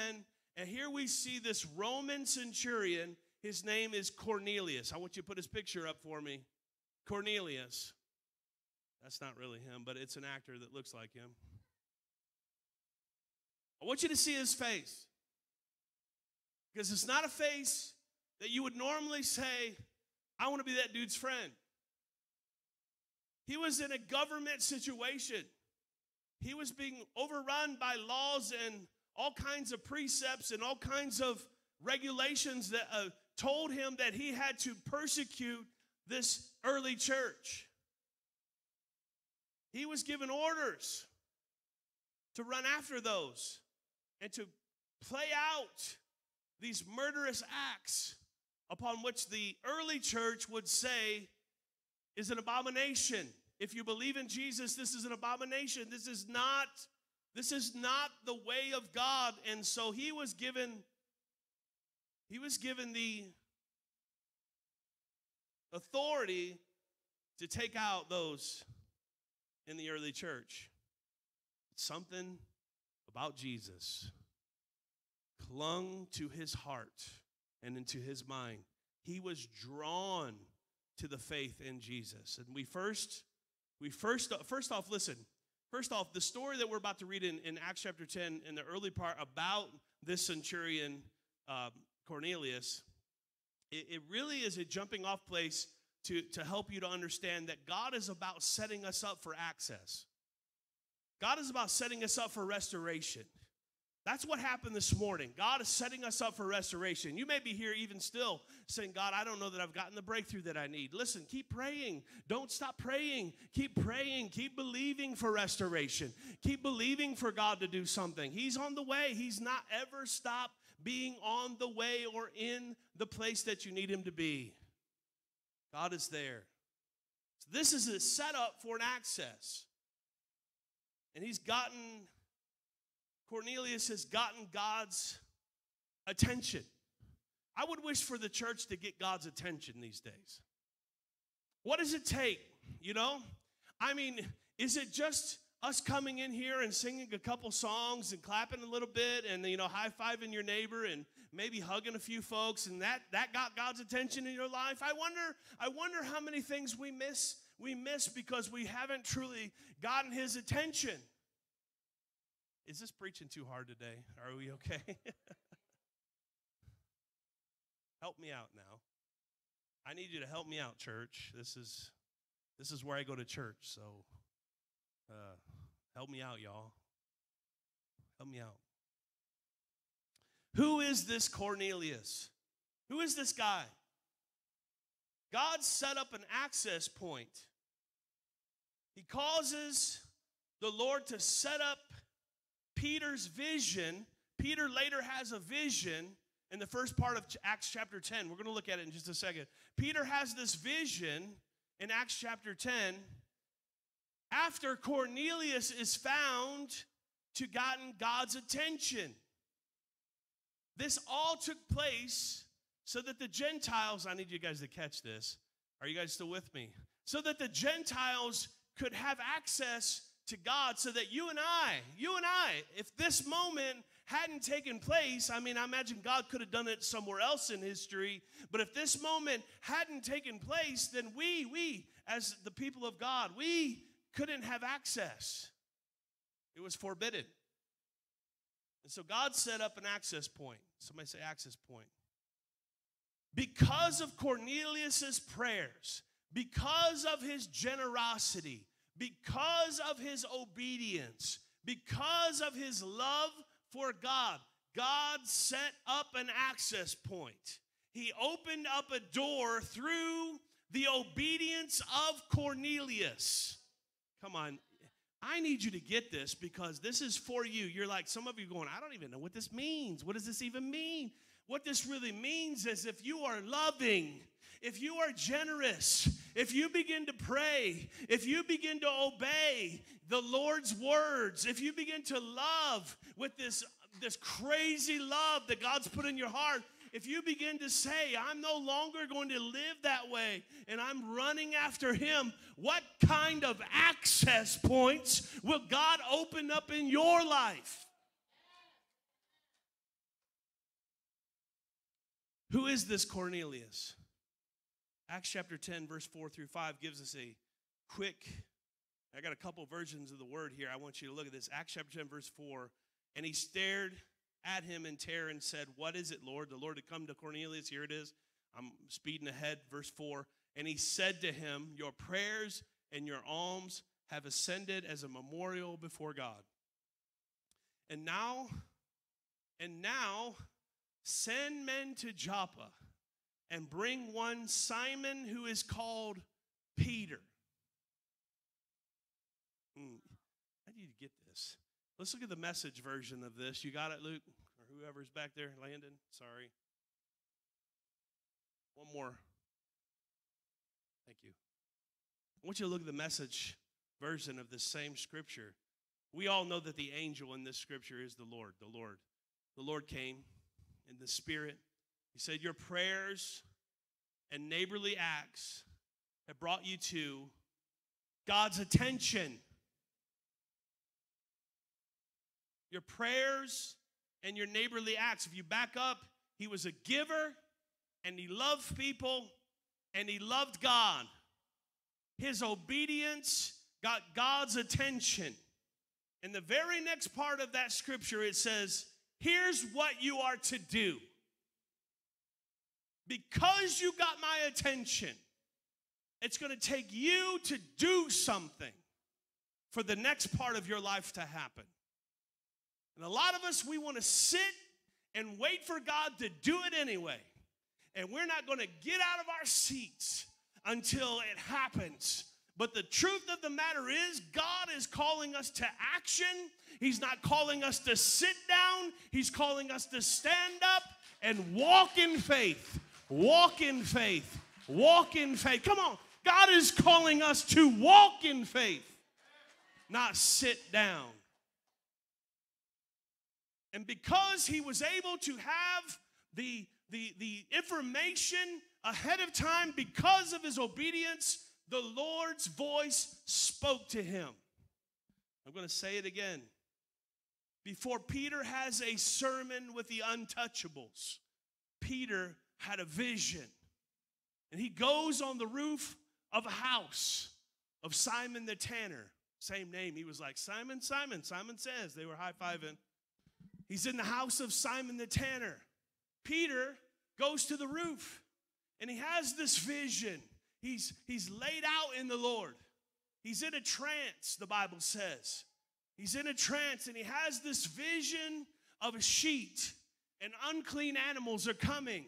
and here we see this Roman centurion. His name is Cornelius. I want you to put his picture up for me. Cornelius. That's not really him, but it's an actor that looks like him. I want you to see his face. Because it's not a face that you would normally say, I want to be that dude's friend. He was in a government situation. He was being overrun by laws and all kinds of precepts and all kinds of regulations that uh, told him that he had to persecute this early church. He was given orders to run after those and to play out these murderous acts upon which the early church would say is an abomination. If you believe in Jesus, this is an abomination. This is not this is not the way of God. And so he was given he was given the authority to take out those in the early church. Something about Jesus clung to his heart and into his mind. He was drawn to the faith in Jesus. And we first, we first, first off, listen, first off, the story that we're about to read in, in Acts chapter 10 in the early part about this centurion, um, Cornelius, it, it really is a jumping off place to, to help you to understand that God is about setting us up for access. God is about setting us up for restoration. That's what happened this morning. God is setting us up for restoration. You may be here even still saying, God, I don't know that I've gotten the breakthrough that I need. Listen, keep praying. Don't stop praying. Keep praying. Keep believing for restoration. Keep believing for God to do something. He's on the way. He's not ever stopped being on the way or in the place that you need Him to be. God is there. So this is a setup for an access. And He's gotten Cornelius has gotten God's attention. I would wish for the church to get God's attention these days. What does it take? You know? I mean, is it just us coming in here and singing a couple songs and clapping a little bit and you know high-fiving your neighbor and maybe hugging a few folks and that that got God's attention in your life? I wonder I wonder how many things we miss we miss because we haven't truly gotten his attention. Is this preaching too hard today? Are we okay? help me out now. I need you to help me out, church. This is this is where I go to church, so uh, help me out, y'all. Help me out. Who is this Cornelius? Who is this guy? God set up an access point. He causes the Lord to set up Peter's vision, Peter later has a vision in the first part of Acts chapter 10. We're going to look at it in just a second. Peter has this vision in Acts chapter 10 after Cornelius is found to gotten God's attention. This all took place so that the Gentiles, I need you guys to catch this. Are you guys still with me? So that the Gentiles could have access to God so that you and I, you and I, if this moment hadn't taken place, I mean, I imagine God could have done it somewhere else in history, but if this moment hadn't taken place, then we, we, as the people of God, we couldn't have access. It was forbidden. And so God set up an access point. Somebody say access point. Because of Cornelius's prayers, because of his generosity, because of his obedience, because of his love for God, God set up an access point. He opened up a door through the obedience of Cornelius. Come on. I need you to get this because this is for you. You're like, some of you going, I don't even know what this means. What does this even mean? What this really means is if you are loving, if you are generous, if you begin to pray, if you begin to obey the Lord's words, if you begin to love with this, this crazy love that God's put in your heart, if you begin to say, I'm no longer going to live that way and I'm running after Him, what kind of access points will God open up in your life? Who is this Cornelius? Acts chapter 10, verse 4 through 5 gives us a quick, I got a couple versions of the word here. I want you to look at this. Acts chapter 10, verse 4. And he stared at him in terror and said, What is it, Lord? The Lord had come to Cornelius. Here it is. I'm speeding ahead, verse 4. And he said to him, Your prayers and your alms have ascended as a memorial before God. And now, and now, send men to Joppa and bring one Simon who is called Peter. Mm, I need to get this. Let's look at the message version of this. You got it, Luke? Or whoever's back there, Landon? Sorry. One more. Thank you. I want you to look at the message version of the same scripture. We all know that the angel in this scripture is the Lord. The Lord. The Lord came in the Spirit he said, Your prayers and neighborly acts have brought you to God's attention. Your prayers and your neighborly acts, if you back up, he was a giver and he loved people and he loved God. His obedience got God's attention. In the very next part of that scripture, it says, Here's what you are to do because you got my attention, it's going to take you to do something. for the next part of your life to happen. And a lot of us, we want to sit and wait for God to do it anyway. And we're not going to get out of our seats until it happens. But the truth of the matter is, God is calling us to action. He's not calling us to sit down, He's calling us to stand up and walk in faith. Walk in faith. Walk in faith. Come on. God is calling us to walk in faith, not sit down. And because he was able to have the, the, the information ahead of time because of his obedience, the Lord's voice spoke to him. I'm going to say it again. Before Peter has a sermon with the untouchables, Peter had a vision. And he goes on the roof of a house of Simon the tanner. Same name. He was like, Simon, Simon. Simon says. They were high fiving. He's in the house of Simon the tanner. Peter goes to the roof and he has this vision. He's, he's laid out in the Lord. He's in a trance, the Bible says. He's in a trance and he has this vision of a sheet and unclean animals are coming.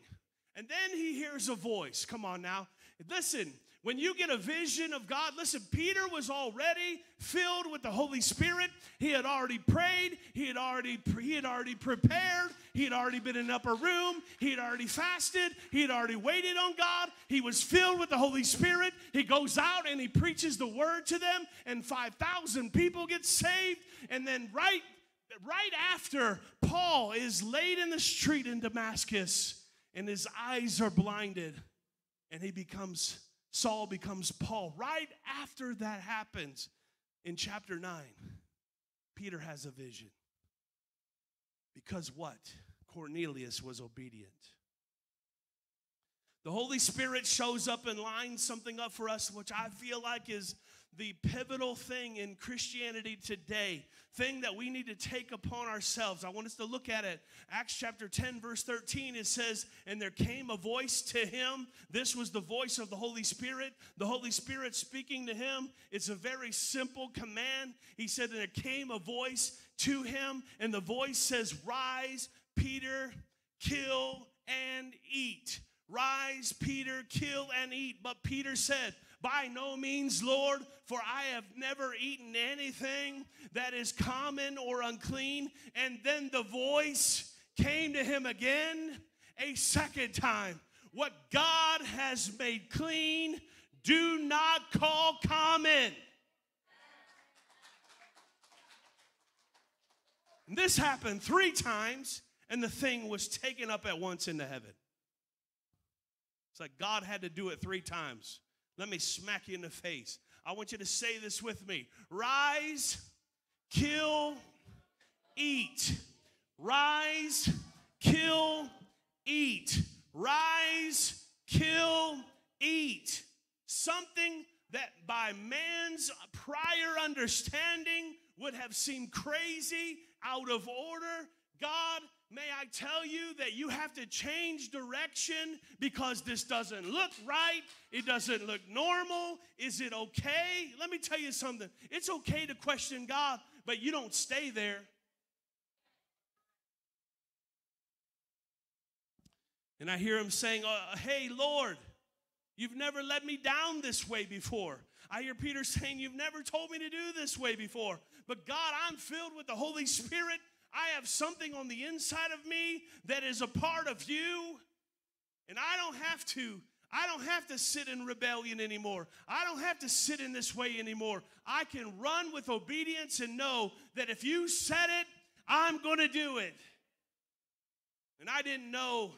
And then he hears a voice. Come on now. Listen, when you get a vision of God, listen, Peter was already filled with the Holy Spirit. He had already prayed, he had already he had already prepared, he had already been in an upper room, he had already fasted, he had already waited on God. He was filled with the Holy Spirit. He goes out and he preaches the word to them and 5,000 people get saved. And then right right after Paul is laid in the street in Damascus and his eyes are blinded and he becomes Saul becomes Paul. Right after that happens in chapter 9, Peter has a vision. Because what? Cornelius was obedient. The Holy Spirit shows up and lines something up for us, which I feel like is the pivotal thing in Christianity today, thing that we need to take upon ourselves. I want us to look at it. Acts chapter 10, verse 13, it says, And there came a voice to him. This was the voice of the Holy Spirit. The Holy Spirit speaking to him. It's a very simple command. He said, And there came a voice to him, and the voice says, Rise, Peter, kill and eat. Rise, Peter, kill and eat. But Peter said, by no means, Lord, for I have never eaten anything that is common or unclean. And then the voice came to him again a second time. What God has made clean, do not call common. This happened three times, and the thing was taken up at once into heaven. It's like God had to do it three times. Let me smack you in the face. I want you to say this with me Rise, kill, eat. Rise, kill, eat. Rise, kill, eat. Something that by man's prior understanding would have seemed crazy, out of order, God May I tell you that you have to change direction because this doesn't look right. It doesn't look normal. Is it okay? Let me tell you something. It's okay to question God, but you don't stay there. And I hear him saying, uh, Hey, Lord, you've never let me down this way before. I hear Peter saying, You've never told me to do this way before. But God, I'm filled with the Holy Spirit. I have something on the inside of me that is a part of you. And I don't have to I don't have to sit in rebellion anymore. I don't have to sit in this way anymore. I can run with obedience and know that if you said it, I'm going to do it. And I didn't know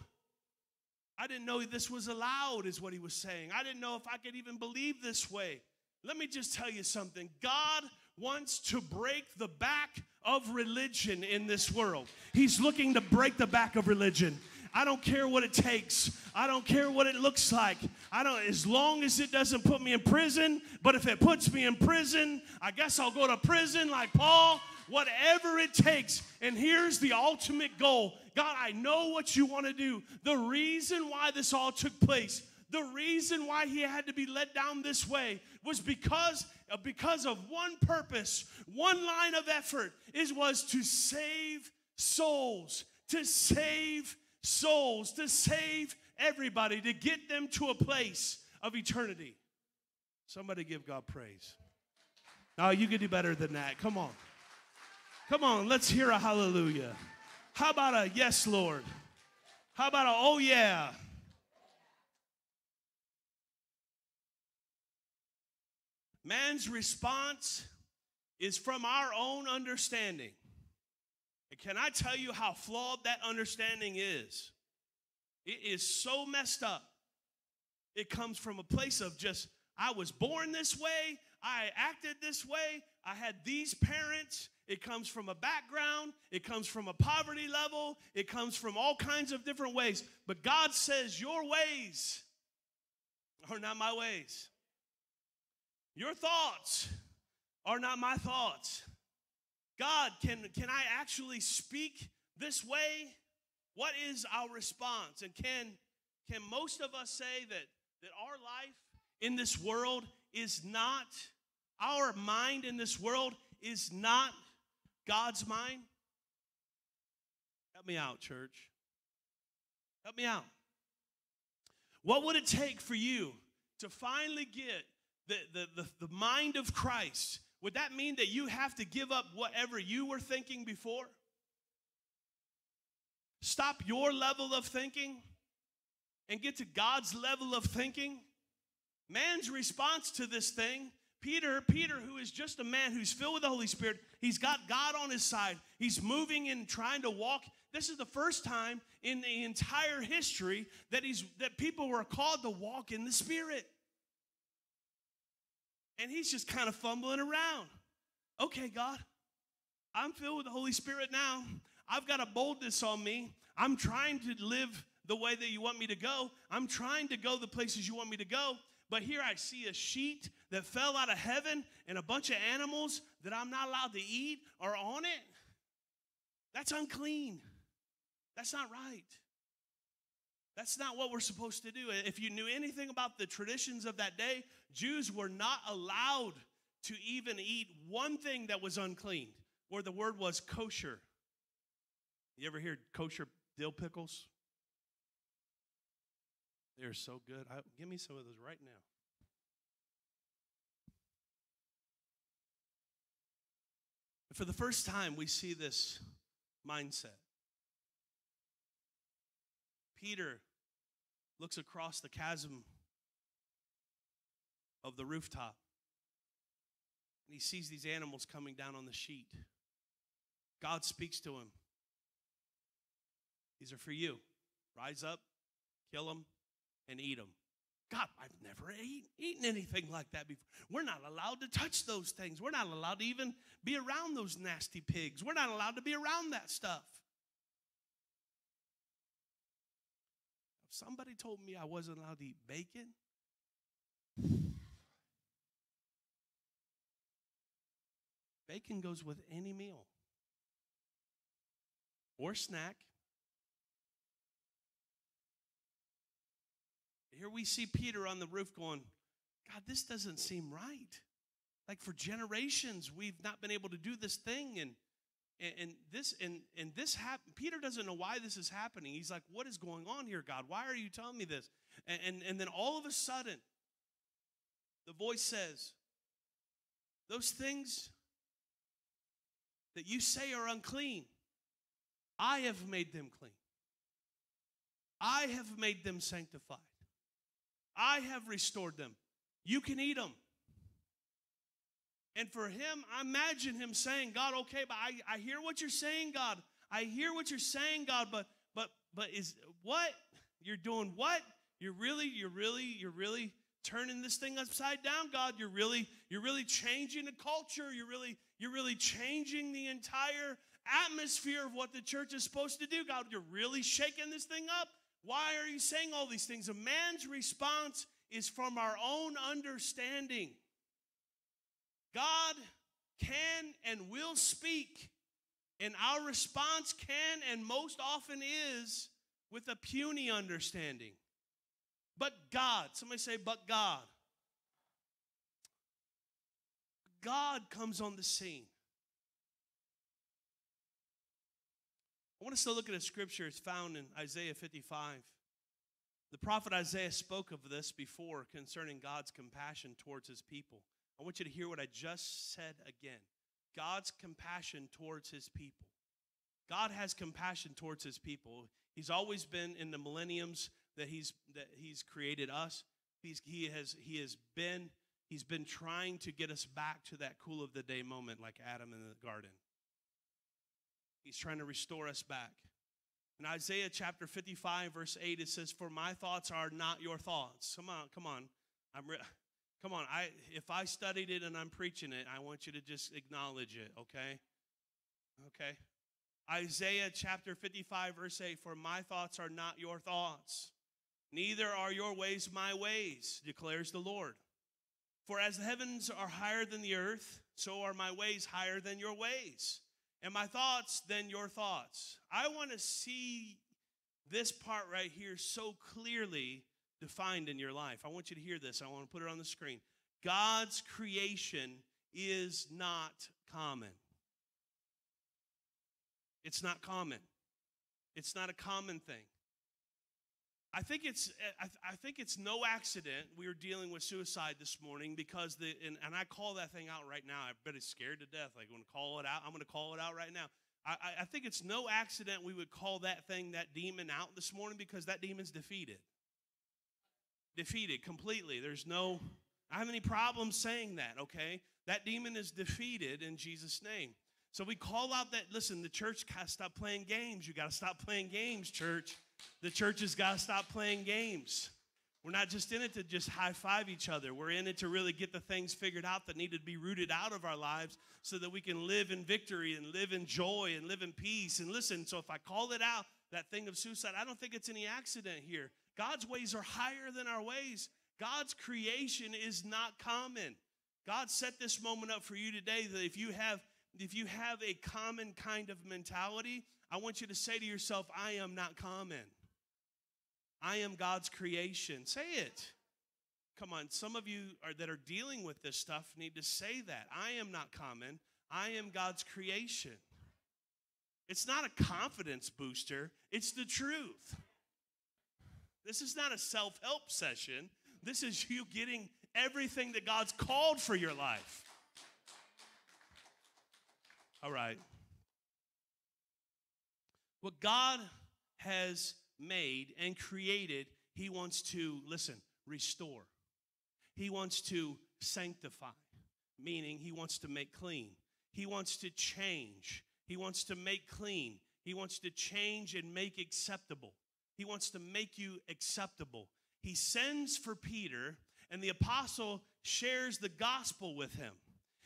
I didn't know this was allowed is what he was saying. I didn't know if I could even believe this way. Let me just tell you something. God wants to break the back of religion in this world. He's looking to break the back of religion. I don't care what it takes. I don't care what it looks like. I don't as long as it doesn't put me in prison, but if it puts me in prison, I guess I'll go to prison like Paul, whatever it takes. And here's the ultimate goal. God, I know what you want to do. The reason why this all took place, the reason why he had to be led down this way was because Uh, because of one purpose, one line of effort, is was to save souls, to save souls, to save everybody, to get them to a place of eternity. Somebody give God praise. Oh, you can do better than that. Come on. Come on, let's hear a hallelujah. How about a yes, Lord? How about a oh, yeah? Man's response is from our own understanding. And can I tell you how flawed that understanding is? It is so messed up. It comes from a place of just, I was born this way, I acted this way, I had these parents. It comes from a background, it comes from a poverty level, it comes from all kinds of different ways. But God says, Your ways are not my ways. Your thoughts are not my thoughts. God, can, can I actually speak this way? What is our response? And can, can most of us say that, that our life in this world is not, our mind in this world is not God's mind? Help me out, church. Help me out. What would it take for you to finally get the, the, the, the mind of Christ? Would that mean that you have to give up whatever you were thinking before? Stop your level of thinking and get to God's level of thinking? Man's response to this thing Peter, Peter, who is just a man who's filled with the Holy Spirit, he's got God on his side. He's moving and trying to walk. This is the first time in the entire history that he's that people were called to walk in the Spirit. And he's just kind of fumbling around. Okay, God, I'm filled with the Holy Spirit now. I've got a boldness on me. I'm trying to live the way that you want me to go. I'm trying to go the places you want me to go. But here I see a sheet that fell out of heaven and a bunch of animals that I'm not allowed to eat are on it. That's unclean. That's not right. That's not what we're supposed to do. If you knew anything about the traditions of that day, Jews were not allowed to even eat one thing that was unclean, where the word was kosher. You ever hear kosher dill pickles? They're so good. I, give me some of those right now. For the first time, we see this mindset. Peter looks across the chasm of the rooftop and he sees these animals coming down on the sheet. God speaks to him. These are for you. Rise up, kill them, and eat them. God, I've never eat, eaten anything like that before. We're not allowed to touch those things. We're not allowed to even be around those nasty pigs. We're not allowed to be around that stuff. Somebody told me I wasn't allowed to eat bacon, bacon goes with any meal or snack. Here we see Peter on the roof going, God, this doesn't seem right. Like for generations, we've not been able to do this thing. And and, and this and and this happened. Peter doesn't know why this is happening. He's like, "What is going on here, God? Why are you telling me this?" And and, and then all of a sudden, the voice says, "Those things that you say are unclean, I have made them clean. I have made them sanctified. I have restored them. You can eat them. And for him, I imagine him saying, God, okay, but I, I hear what you're saying, God. I hear what you're saying, God, but but but is what? You're doing what? You're really, you're really, you're really turning this thing upside down, God. You're really, you're really changing the culture. You're really, you're really changing the entire atmosphere of what the church is supposed to do, God. You're really shaking this thing up. Why are you saying all these things? A man's response is from our own understanding. God can and will speak, and our response can and most often is with a puny understanding. But God, somebody say, but God. God comes on the scene. I want us to look at a scripture. It's found in Isaiah 55. The prophet Isaiah spoke of this before concerning God's compassion towards his people. I want you to hear what I just said again God's compassion towards his people. God has compassion towards his people. He's always been in the millenniums that he's that he's created us. He's, he has he has been he's been trying to get us back to that cool of the day moment like Adam in the garden. He's trying to restore us back. In Isaiah chapter 55, verse 8, it says, For my thoughts are not your thoughts. Come on, come on. I'm re- come on. I if I studied it and I'm preaching it, I want you to just acknowledge it, okay? Okay. Isaiah chapter 55, verse 8, For my thoughts are not your thoughts, neither are your ways my ways, declares the Lord. For as the heavens are higher than the earth, so are my ways higher than your ways and my thoughts than your thoughts. I want to see this part right here so clearly defined in your life. I want you to hear this. I want to put it on the screen. God's creation is not common. It's not common. It's not a common thing. I think it's I, think it's no accident we are dealing with suicide this morning because the and, and I call that thing out right now. I bet it's scared to death. Like, to call it out. I'm to call it out right now. I, I think it's no accident we would call that thing, that demon out this morning because that demon's defeated. Defeated completely. There's no, I have any problem saying that, okay? That demon is defeated in Jesus' name. So we call out that, listen, the church got to stop playing games. You got to stop playing games, church. The church has got to stop playing games. We're not just in it to just high five each other. We're in it to really get the things figured out that need to be rooted out of our lives so that we can live in victory and live in joy and live in peace. And listen, so if I call it out, that thing of suicide, I don't think it's any accident here. God's ways are higher than our ways. God's creation is not common. God set this moment up for you today that if you have if you have a common kind of mentality, I want you to say to yourself, I am not common. I am God's creation. Say it. Come on, some of you are, that are dealing with this stuff need to say that. I am not common. I am God's creation. It's not a confidence booster, it's the truth. This is not a self help session. This is you getting everything that God's called for your life. All right. What God has made and created, He wants to, listen, restore. He wants to sanctify, meaning He wants to make clean. He wants to change. He wants to make clean. He wants to change and make acceptable. He wants to make you acceptable. He sends for Peter, and the apostle shares the gospel with him.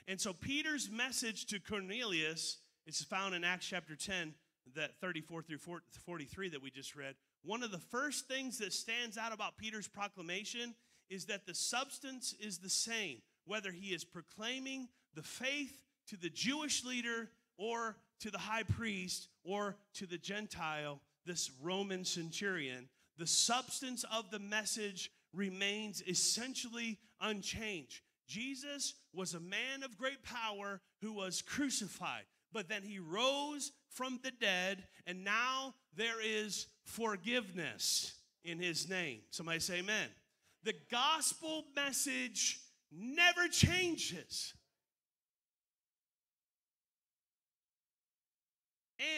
And so Peter's message to Cornelius is found in Acts chapter 10 that 34 through 43 that we just read, one of the first things that stands out about Peter's proclamation is that the substance is the same, whether he is proclaiming the faith to the Jewish leader or to the high priest or to the Gentile, this Roman centurion. The substance of the message remains essentially unchanged. Jesus was a man of great power who was crucified but then he rose from the dead, and now there is forgiveness in his name. Somebody say amen. The gospel message never changes.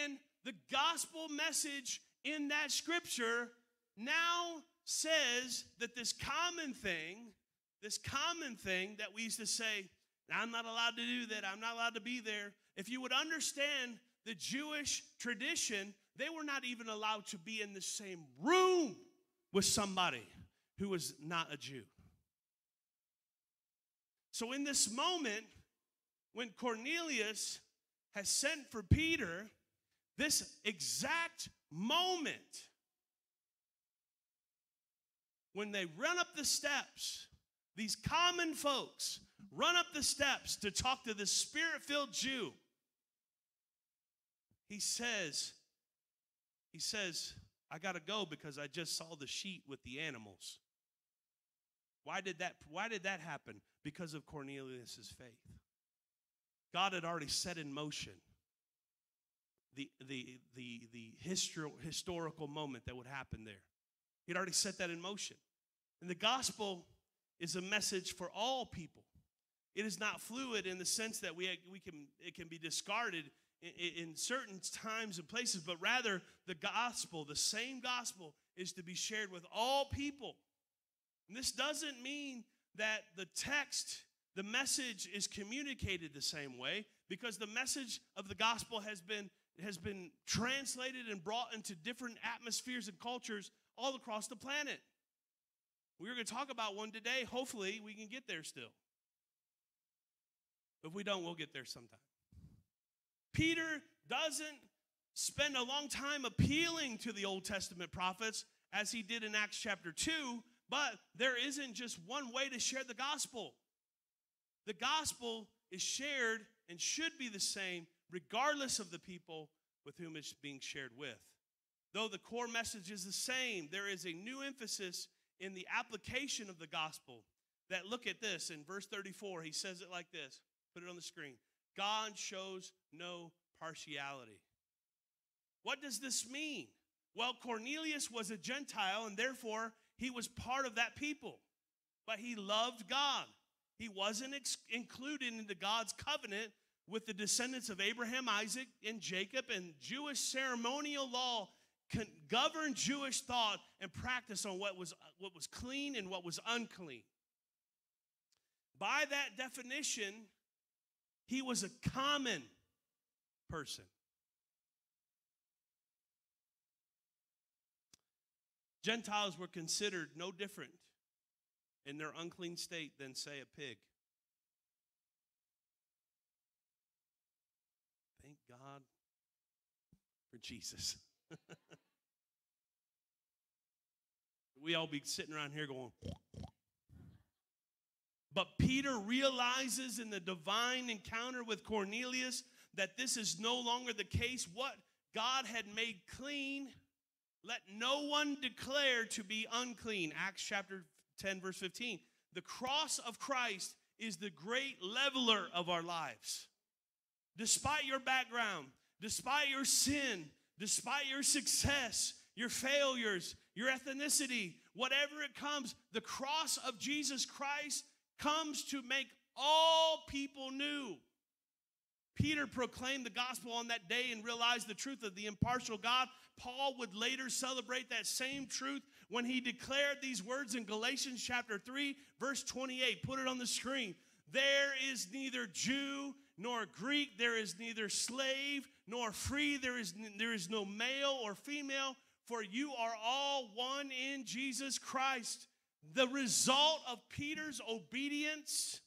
And the gospel message in that scripture now says that this common thing, this common thing that we used to say, I'm not allowed to do that, I'm not allowed to be there, if you would understand the Jewish tradition, they were not even allowed to be in the same room with somebody who was not a Jew. So, in this moment, when Cornelius has sent for Peter, this exact moment, when they run up the steps, these common folks run up the steps to talk to the spirit filled Jew he says, he says, I got to go because I just saw the sheet with the animals. Why did that why did that happen? Because of Cornelius's faith. God had already set in motion the, the, the, the histor- historical moment that would happen there. He'd already set that in motion. And the gospel is a message for all people. It is not fluid in the sense that we, we can, it can be discarded in, in certain times and places, but rather the gospel, the same gospel, is to be shared with all people. And this doesn't mean that the text, the message is communicated the same way, because the message of the gospel has been has been translated and brought into different atmospheres and cultures all across the planet. We're going to talk about one today. Hopefully, we can get there still. If we don't, we'll get there sometime. Peter doesn't spend a long time appealing to the Old Testament prophets as he did in Acts chapter 2, but there isn't just one way to share the gospel. The gospel is shared and should be the same regardless of the people with whom it's being shared with. Though the core message is the same, there is a new emphasis in the application of the gospel. That look at this in verse 34, he says it like this. Put it on the screen. God shows no partiality. What does this mean? Well, Cornelius was a Gentile and therefore he was part of that people. But he loved God. He wasn't ex- included into God's covenant with the descendants of Abraham, Isaac, and Jacob, and Jewish ceremonial law governed Jewish thought and practice on what was, what was clean and what was unclean. By that definition, he was a common person. Gentiles were considered no different in their unclean state than, say, a pig. God for Jesus. we all be sitting around here going, but Peter realizes in the divine encounter with Cornelius that this is no longer the case. What God had made clean, let no one declare to be unclean. Acts chapter 10, verse 15. The cross of Christ is the great leveler of our lives. Despite your background, despite your sin, despite your success, your failures, your ethnicity, whatever it comes, the cross of Jesus Christ comes to make all people new. Peter proclaimed the gospel on that day and realized the truth of the impartial God. Paul would later celebrate that same truth when he declared these words in Galatians chapter 3, verse 28. Put it on the screen. There is neither Jew nor Greek, there is neither slave nor free, there is, there is no male or female, for you are all one in Jesus Christ. The result of Peter's obedience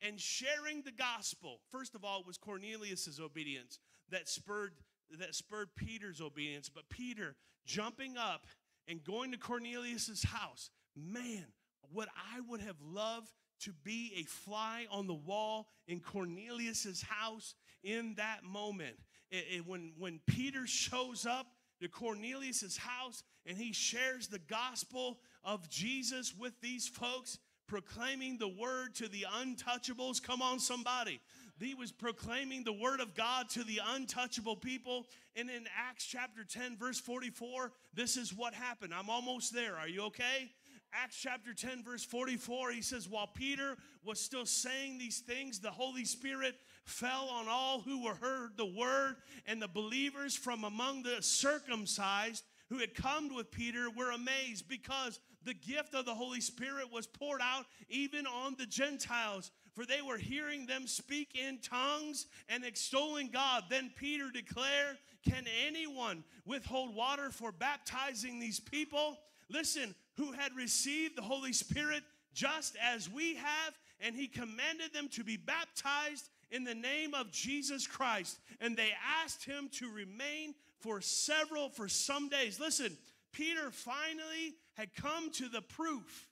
and sharing the gospel, first of all, it was Cornelius's obedience that spurred that spurred Peter's obedience. But Peter jumping up and going to Cornelius's house, man, what I would have loved to be a fly on the wall in Cornelius's house in that moment. It, it, when, when Peter shows up to Cornelius's house and he shares the gospel of Jesus with these folks, proclaiming the word to the untouchables. Come on, somebody. He was proclaiming the word of God to the untouchable people. And in Acts chapter 10, verse 44, this is what happened. I'm almost there. Are you okay? Acts chapter 10, verse 44, he says, While Peter was still saying these things, the Holy Spirit fell on all who were heard the word, and the believers from among the circumcised who had come with Peter were amazed because the gift of the Holy Spirit was poured out even on the Gentiles, for they were hearing them speak in tongues and extolling God. Then Peter declared, Can anyone withhold water for baptizing these people? Listen, who had received the Holy Spirit just as we have, and he commanded them to be baptized in the name of Jesus Christ. And they asked him to remain for several, for some days. Listen, Peter finally had come to the proof.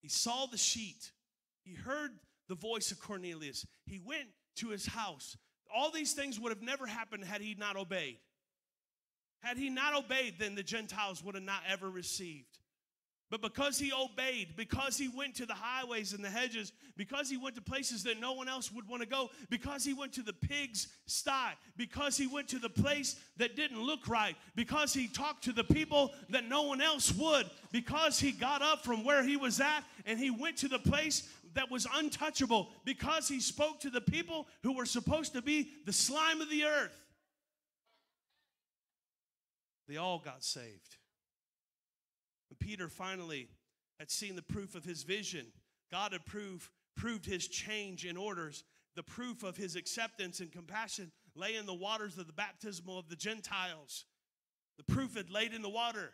He saw the sheet. He heard the voice of Cornelius. He went to his house. All these things would have never happened had he not obeyed. Had he not obeyed, then the Gentiles would have not ever received. But because he obeyed, because he went to the highways and the hedges, because he went to places that no one else would want to go, because he went to the pig's sty, because he went to the place that didn't look right, because he talked to the people that no one else would, because he got up from where he was at and he went to the place that was untouchable, because he spoke to the people who were supposed to be the slime of the earth, they all got saved. And Peter finally had seen the proof of his vision. God had proved, proved his change in orders. The proof of his acceptance and compassion lay in the waters of the baptismal of the Gentiles. The proof had laid in the water.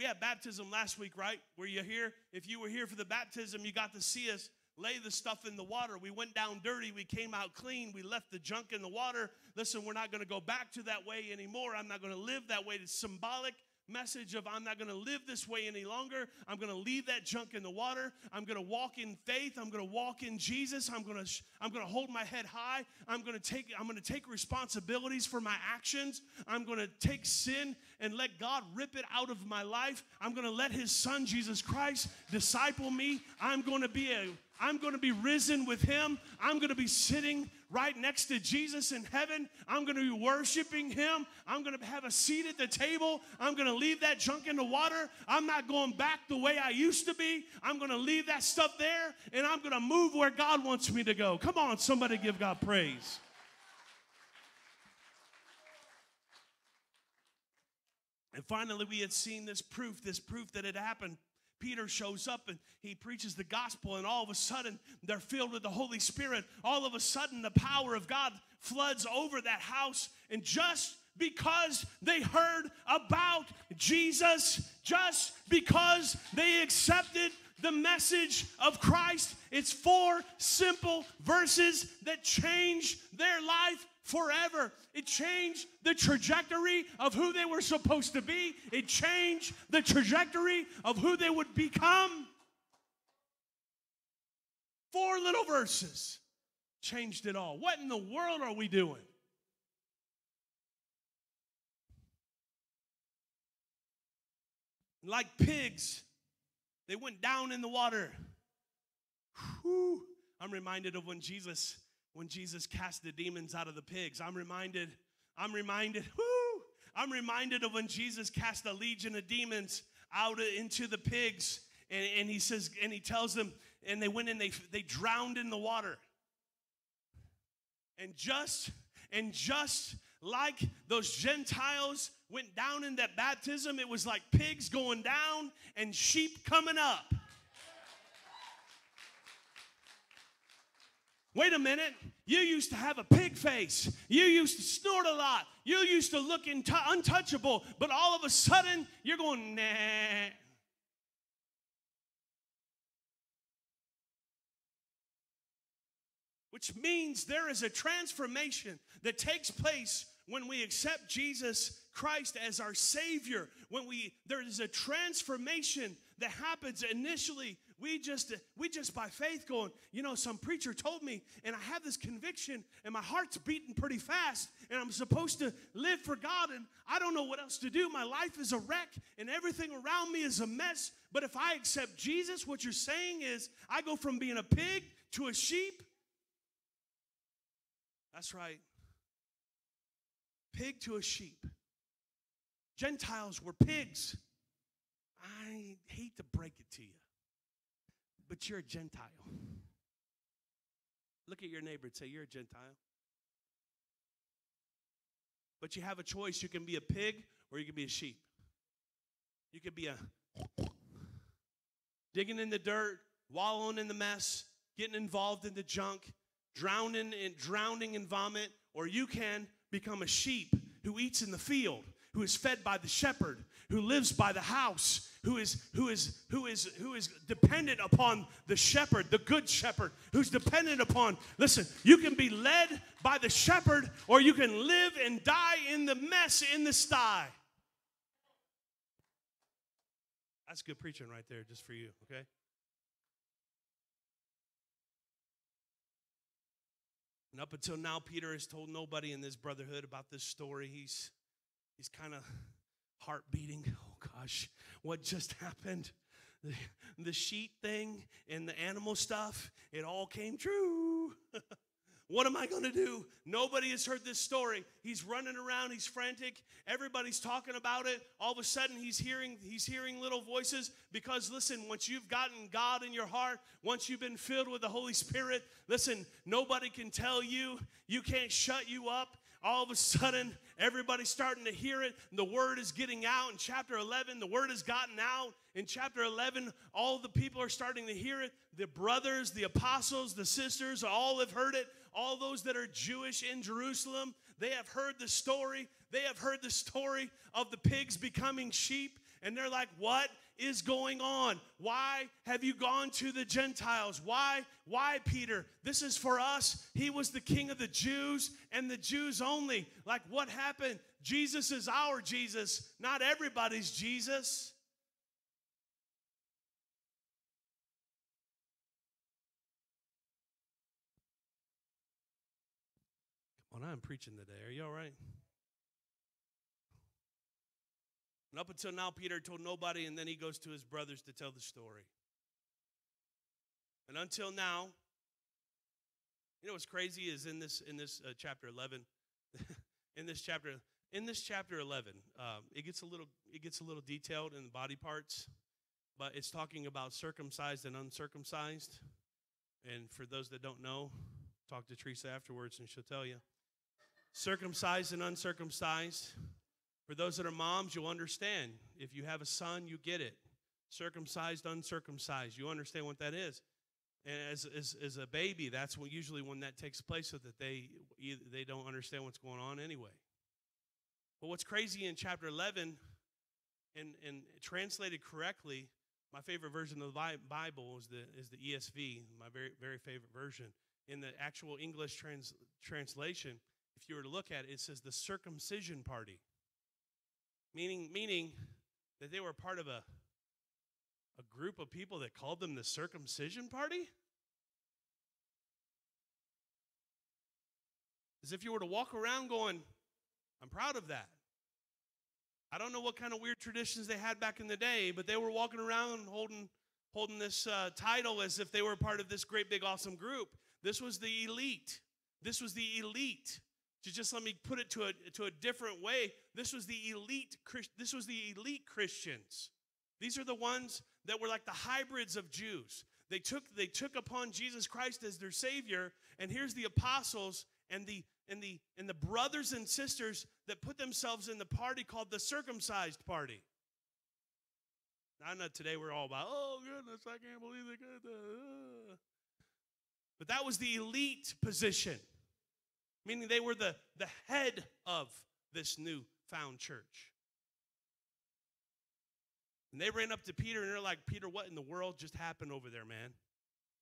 We had baptism last week, right? Were you here? If you were here for the baptism, you got to see us lay the stuff in the water. We went down dirty, we came out clean, we left the junk in the water. Listen, we're not going to go back to that way anymore. I'm not going to live that way. It's symbolic message of I'm not going to live this way any longer. I'm going to leave that junk in the water. I'm going to walk in faith. I'm going to walk in Jesus. I'm going to I'm going to hold my head high. I'm going to take I'm going to take responsibilities for my actions. I'm going to take sin and let God rip it out of my life. I'm going to let his son Jesus Christ disciple me. I'm going to be a I'm going to be risen with him. I'm going to be sitting right next to Jesus in heaven. I'm going to be worshiping him. I'm going to have a seat at the table. I'm going to leave that junk in the water. I'm not going back the way I used to be. I'm going to leave that stuff there and I'm going to move where God wants me to go. Come on, somebody give God praise. And finally, we had seen this proof, this proof that had happened. Peter shows up and he preaches the gospel, and all of a sudden they're filled with the Holy Spirit. All of a sudden, the power of God floods over that house, and just because they heard about Jesus, just because they accepted the message of Christ, it's four simple verses that change their life forever. It changed the trajectory of who they were supposed to be, it changed the trajectory of who they would become. Four little verses changed it all. What in the world are we doing? Like pigs, they went down in the water. Whew. I'm reminded of when Jesus when Jesus cast the demons out of the pigs. I'm reminded, I'm reminded, whoo, I'm reminded of when Jesus cast a legion of demons out into the pigs. And, and he says, and he tells them, and they went in, they, they drowned in the water. And just, and just like those Gentiles went down in that baptism, it was like pigs going down and sheep coming up. Wait a minute. You used to have a pig face. You used to snort a lot. You used to look untouchable. But all of a sudden, you're going, nah. Which means there is a transformation that takes place when we accept Jesus Christ as our Savior. When we there is a transformation that happens initially we just we just by faith going you know some preacher told me and i have this conviction and my heart's beating pretty fast and i'm supposed to live for god and i don't know what else to do. My life is a wreck and everything around me is a mess. But if i accept jesus what you're saying is i go from being a pig to a sheep. That's right. Pig to a sheep. Gentiles were pigs. I hate to break it to you, but you're a Gentile. Look at your neighbor and say, You're a Gentile. But you have a choice. You can be a pig or you can be a sheep. You could be a digging in the dirt, wallowing in the mess, getting involved in the junk, drowning in drowning in vomit, or you can become a sheep who eats in the field, who is fed by the shepherd, who lives by the house, who is who is who is who is dependent upon the shepherd, the good shepherd, who's dependent upon. Listen, you can be led by the shepherd or you can live and die in the mess in the sty. That's good preaching right there just for you, okay? And up until now, Peter has told nobody in this brotherhood about this story. He's he's kind of heart beating. Oh gosh, what just happened? the, the sheet thing and the animal stuff, it all came true. What am I going to do? Nobody has heard this story. He's running around, he's frantic. Everybody's talking about it. All of a sudden he's hearing he's hearing little voices because listen, once you've gotten God in your heart, once you've been filled with the Holy Spirit, listen, nobody can tell you, you can't shut you up. All of a sudden, everybody's starting to hear it. The word is getting out in chapter 11. The word has gotten out in chapter 11. All the people are starting to hear it. The brothers, the apostles, the sisters, all have heard it all those that are Jewish in Jerusalem, they have heard the story. They have heard the story of the pigs becoming sheep, and they're like, What is going on? Why have you gone to the Gentiles? Why, why, Peter? This is for us. He was the king of the Jews and the Jews only. Like, what happened? Jesus is our Jesus, not everybody's Jesus. Come on, I'm preaching today. Are you all right? And up until now, Peter told nobody, and then he goes to his brothers to tell the story. And until now, you know what's crazy is in this in this uh, chapter 11, in this chapter in this chapter 11, um, it gets a little it gets a little detailed in the body parts, but it's talking about circumcised and uncircumcised. And for those that don't know, talk to Teresa afterwards, and she'll tell you circumcised and uncircumcised. For those that are moms, you'll understand. If you have a son, you get it. Circumcised, uncircumcised. You understand what that is. And as, as, as a baby, that's usually when that takes place, so that they, they don't understand what's going on anyway. But what's crazy in chapter 11, and, and translated correctly, my favorite version of the Bible is the, is the ESV, my very, very favorite version. In the actual English trans, translation, if you were to look at it, it says the circumcision party. Meaning, meaning that they were part of a, a group of people that called them the circumcision party? As if you were to walk around going, I'm proud of that. I don't know what kind of weird traditions they had back in the day, but they were walking around holding, holding this uh, title as if they were part of this great, big, awesome group. This was the elite. This was the elite. To just let me put it to a, to a different way, this was the elite this was the elite Christians. These are the ones that were like the hybrids of Jews. They took they took upon Jesus Christ as their savior, and here's the apostles and the and the and the brothers and sisters that put themselves in the party called the circumcised party. I know today we're all about, oh goodness, I can't believe they got that. But that was the elite position meaning they were the, the head of this new found church. And they ran up to Peter and they're like, Peter, what in the world just happened over there, man?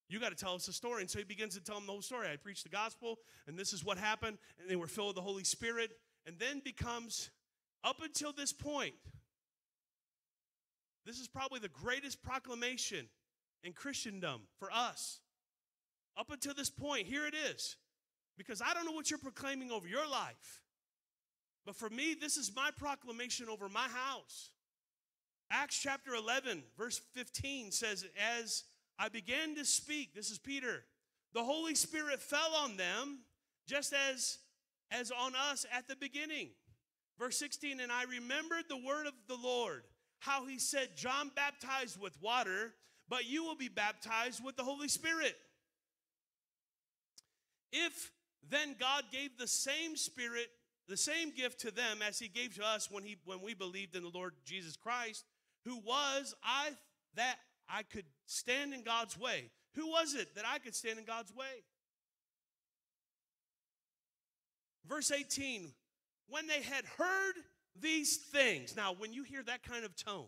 You got to tell us a story. And so he begins to tell them the whole story. I preached the gospel, and this is what happened. And they were filled with the Holy Spirit. And then becomes, up until this point, this is probably the greatest proclamation in Christendom for us. Up until this point, here it is. Because I don't know what you're proclaiming over your life. But for me, this is my proclamation over my house. Acts chapter 11, verse 15 says, As I began to speak, this is Peter, the Holy Spirit fell on them just as, as on us at the beginning. Verse 16, and I remembered the word of the Lord, how he said, John baptized with water, but you will be baptized with the Holy Spirit. If then God gave the same spirit, the same gift to them as he gave to us when he when we believed in the Lord Jesus Christ, who was I that I could stand in God's way. Who was it that I could stand in God's way? Verse 18, when they had heard these things. Now, when you hear that kind of tone,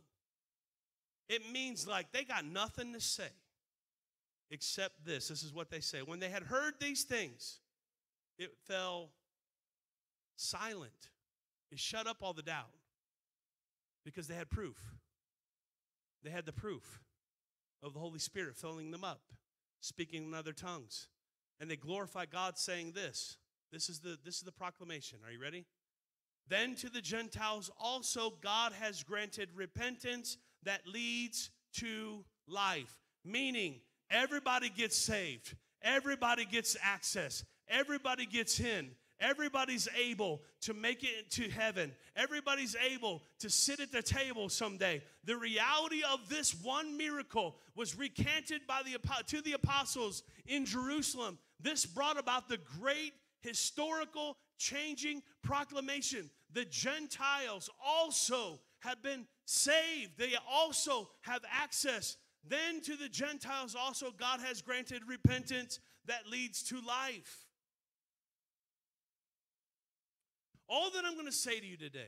it means like they got nothing to say except this. This is what they say. When they had heard these things, it fell silent. It shut up all the doubt because they had proof. They had the proof of the Holy Spirit filling them up, speaking in other tongues. And they glorified God, saying this. This is the this is the proclamation. Are you ready? Then to the Gentiles also God has granted repentance that leads to life. Meaning, everybody gets saved, everybody gets access, everybody gets in. Everybody's able to make it to heaven. Everybody's able to sit at the table someday. The reality of this one miracle was recanted by the to the apostles in Jerusalem. This brought about the great historical changing proclamation. The Gentiles also have been saved. They also have access. Then to the Gentiles also God has granted repentance that leads to life. All that I'm going to say to you today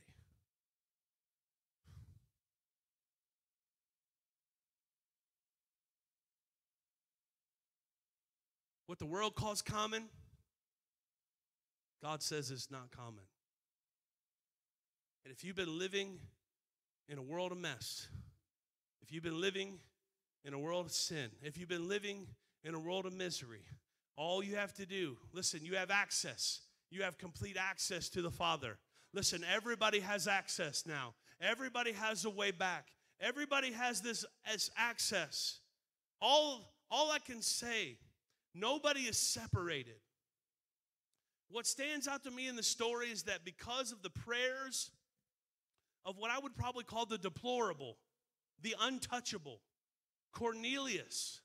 what the world calls common, God says it's not common. And if you've been living in a world of mess, if you've been living in a world of sin, if you've been living in a world of misery, all you have to do, listen, you have access. You have complete access to the Father. Listen, everybody has access now. Everybody has a way back. Everybody has this as access. All, all I can say, nobody is separated. What stands out to me in the story is that because of the prayers of what I would probably call the deplorable, the untouchable, Cornelius,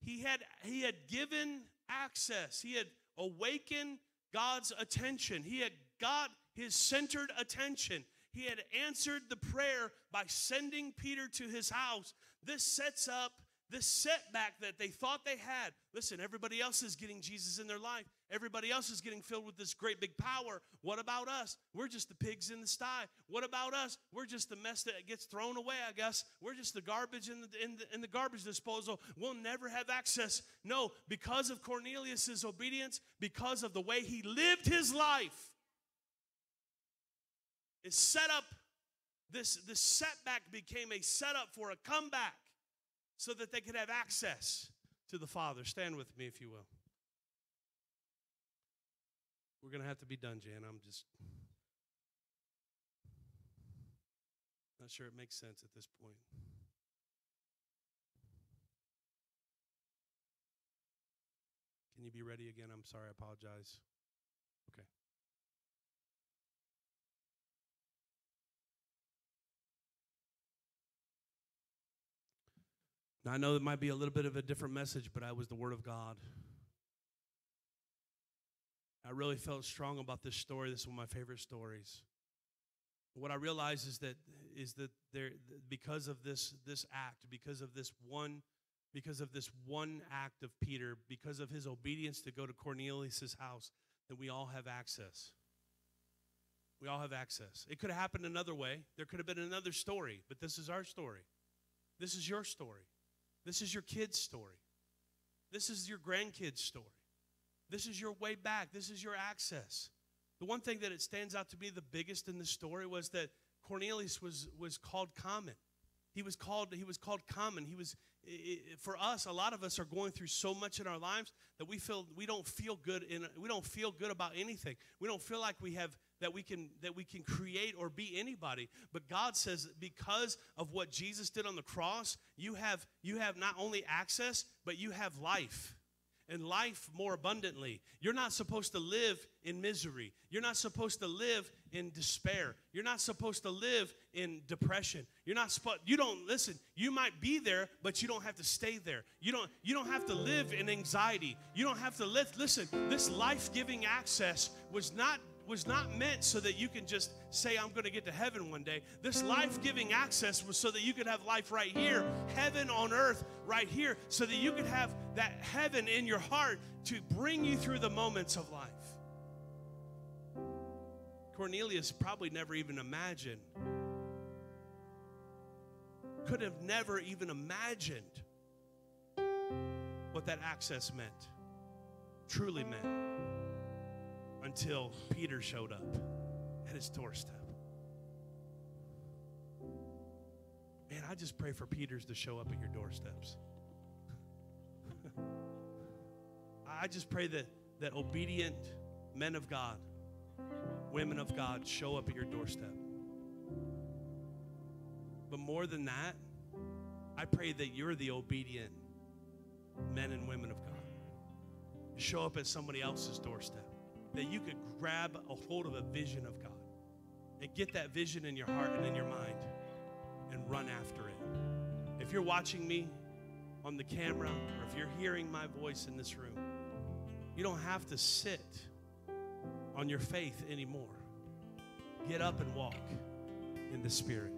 he had, he had given access, he had awakened God's attention, he had got his centered attention. He had answered the prayer by sending Peter to his house. This sets up this setback that they thought they had. Listen, everybody else is getting Jesus in their life. Everybody else is getting filled with this great big power. What about us? We're just the pigs in the sty. What about us? We're just the mess that gets thrown away, I guess. We're just the garbage in the, in the, in the garbage disposal. We'll never have access. No, because of Cornelius's obedience, because of the way he lived his life, it set up this, this setback became a setup for a comeback so that they could have access to the Father. Stand with me, if you will. We're going to have to be done, Jan. I'm just not sure it makes sense at this point. Can you be ready again? I'm sorry, I apologize. Okay. Now, I know it might be a little bit of a different message, but I was the Word of God. I really felt strong about this story. This is one of my favorite stories. What I realize is that is that there because of this this act, because of this one because of this one act of Peter, because of his obedience to go to Cornelius' house, that we all have access. We all have access. It could have happened another way. There could have been another story, but this is our story. This is your story. This is your kid's story. This is your grandkid's story. This is your way back. This is your access. The one thing that it stands out to me the biggest in the story was that Cornelius was, was called common. He was called he was called common. He was for us a lot of us are going through so much in our lives that we feel we don't feel good in we don't feel good about anything. We don't feel like we have that we can that we can create or be anybody but god says because of what jesus did on the cross you have you have not only access but you have life and life more abundantly. You're not supposed to live in misery. You're not supposed to live in despair. You're not supposed to live in depression. You're not supposed you don't listen. You might be there, but you don't have to stay there. You don't you don't have to live in anxiety. You don't have to live listen. This life-giving access was not was not meant so that you can just say, I'm going to get to heaven one day. This life giving access was so that you could have life right here, heaven on earth right here, so that you could have that heaven in your heart to bring you through the moments of life. Cornelius probably never even imagined, could have never even imagined what that access meant, truly meant until Peter showed up at his doorstep. Man, I just pray for Peters to show up at your doorsteps. I just pray that, that obedient men of God, women of God show up at your doorstep. But more than that, I pray that you're the obedient men and women of God. Show up at somebody else's doorstep. That you could grab a hold of a vision of God and get that vision in your heart and in your mind and run after it. If you're watching me on the camera or if you're hearing my voice in this room, you don't have to sit on your faith anymore. Get up and walk in the Spirit.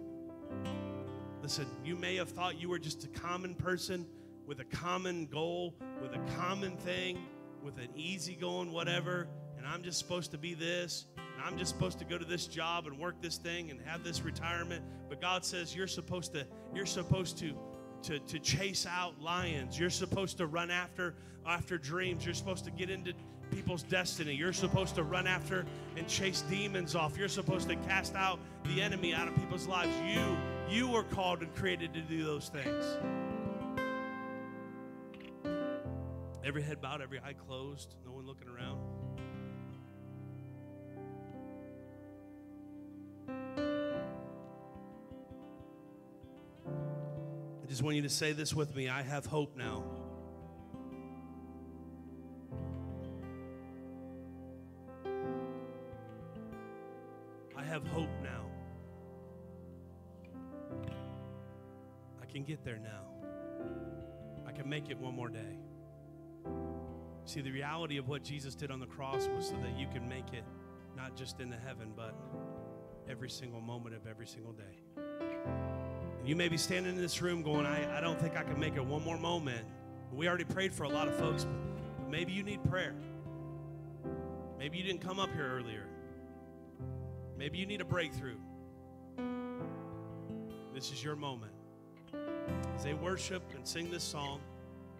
Listen, you may have thought you were just a common person with a common goal, with a common thing, with an easy going whatever, and I'm just supposed to be this, and I'm just supposed to go to this job and work this thing and have this retirement. But God says you're supposed to, you're supposed to to, to chase out lions. You're supposed to run after after dreams. You're supposed to get into people's destiny. You're supposed to run after and chase demons off. You're supposed to cast out the enemy out of people's lives. You you were called and created to do those things. Every head bowed, every eye closed, no one looking around. Just want you to say this with me I have hope now. I have hope now. I can get there now. I can make it one more day. See, the reality of what Jesus did on the cross was so that you can make it not just into heaven, but every single moment of every single day. You may be standing in this room going, I, I don't think I can make it one more moment. We already prayed for a lot of folks, but maybe you need prayer. Maybe you didn't come up here earlier. Maybe you need a breakthrough. This is your moment. As they worship and sing this song,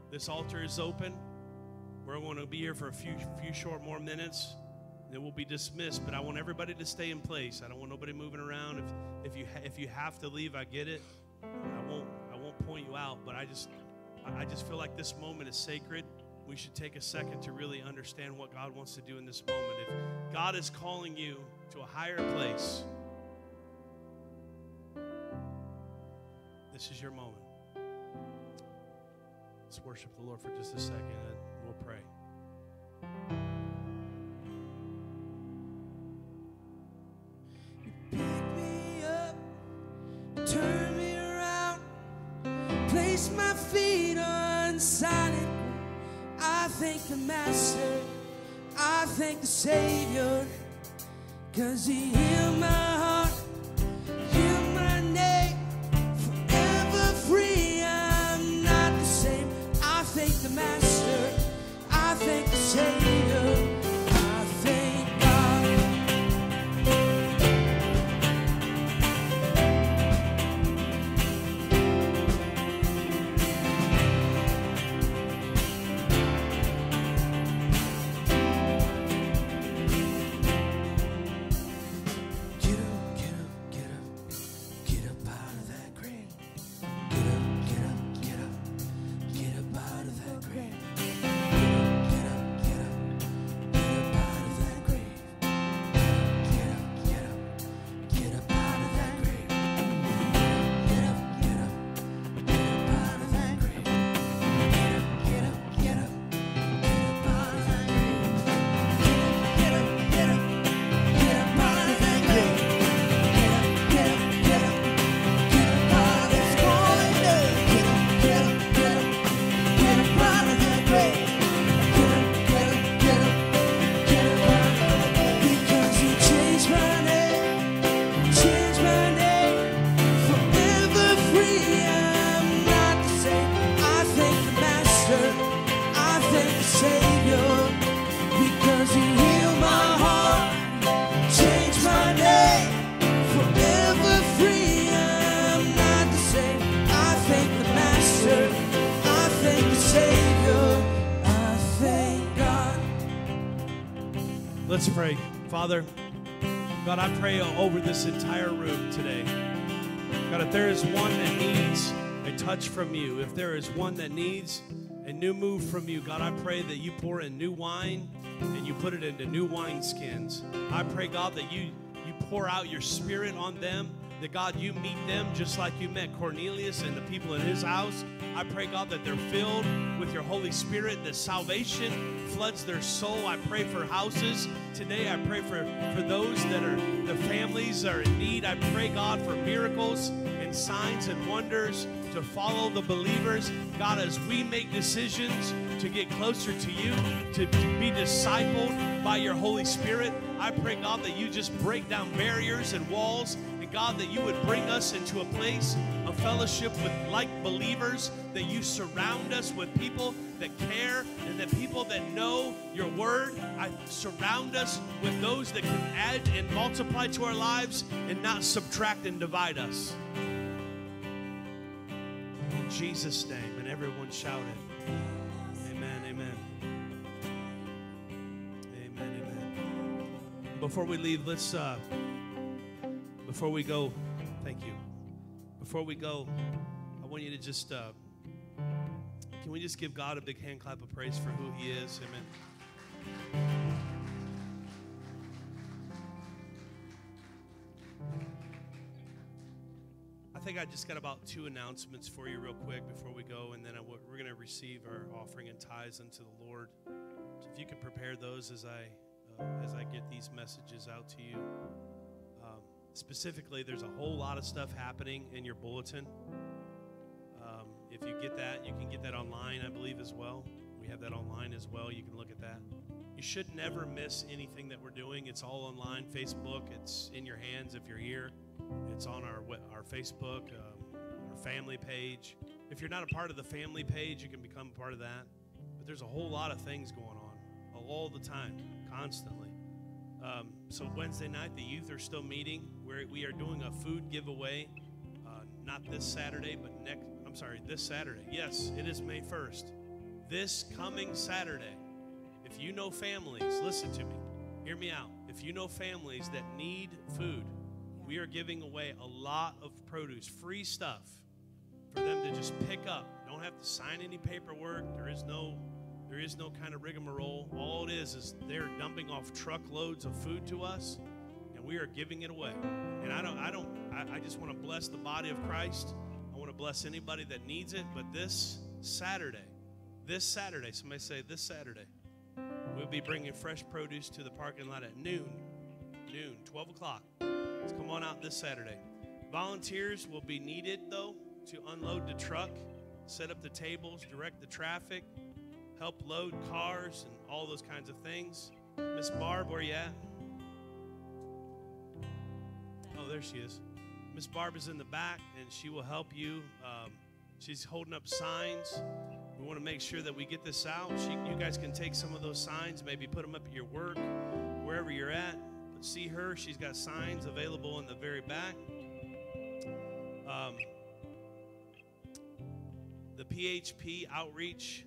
this altar is open. We're going to be here for a few few short more minutes. Then we'll be dismissed. But I want everybody to stay in place. I don't want nobody moving around. If if you if you have to leave, I get it. I won't I won't point you out. But I just I I just feel like this moment is sacred. We should take a second to really understand what God wants to do in this moment. If God is calling you to a higher place, this is your moment. Let's worship the Lord for just a second and we'll pray. Solid. I thank the Master, I thank the Savior, cause He healed my heart, is one that needs a touch from you, if there is one that needs a new move from you, God, I pray that you pour in new wine and you put it into new wineskins. I pray, God, that you you pour out your spirit on them that God, you meet them just like you met Cornelius and the people in his house. I pray, God, that they're filled with your Holy Spirit, that salvation floods their soul. I pray for houses today. I pray for, for those that are, the families that are in need. I pray, God, for miracles signs and wonders to follow the believers. God, as we make decisions to get closer to you, to, to be discipled by your Holy Spirit, I pray, God, that you just break down barriers and walls. And God, that you would bring us into a place of fellowship with like believers, that you surround us with people that care and that people that know your word. I surround us with those that can add and multiply to our lives and not subtract and divide us. Jesus' name. And everyone shouted, Amen, amen. Amen, amen. Before we leave, let's, uh, before we go, thank you. Before we go, I want you to just, uh, can we just give God a big hand clap of praise for who He is? Amen. I think I just got about two announcements for you, real quick, before we go, and then I, we're going to receive our offering and tithes unto the Lord. So if you can prepare those as I uh, as I get these messages out to you. Um, specifically, there's a whole lot of stuff happening in your bulletin. Um, if you get that, you can get that online, I believe, as well. We have that online as well. You can look at that. You should never miss anything that we're doing. It's all online, Facebook. It's in your hands if you're here. It's on our our Facebook, um, our family page. If you're not a part of the family page, you can become a part of that. But there's a whole lot of things going on all the time, constantly. Um, so Wednesday night, the youth are still meeting. We're, we are doing a food giveaway, uh, not this Saturday, but next. I'm sorry, this Saturday. Yes, it is May 1st. This coming Saturday. If you know families, listen to me. Hear me out. If you know families that need food, we are giving away a lot of produce, free stuff for them to just pick up. Don't have to sign any paperwork. There is no there is no kind of rigmarole. All it is is they're dumping off truckloads of food to us, and we are giving it away. And I don't, I don't, I, I just want to bless the body of Christ. I want to bless anybody that needs it. But this Saturday, this Saturday, somebody say this Saturday, we'll be bringing fresh produce to the parking lot at noon, noon, 12 o'clock. Out this Saturday. Volunteers will be needed though to unload the truck, set up the tables, direct the traffic help load cars and all those kinds of things. Miss Barb, where you at? Oh, there she is. Miss Barb is in the back, and she will help you. Um, she's holding up signs. We want to make sure that we get this out. She, you guys can take some of those signs, maybe put them up at your work, wherever you're at. See her; she's got signs available in the very back. Um, the PHP outreach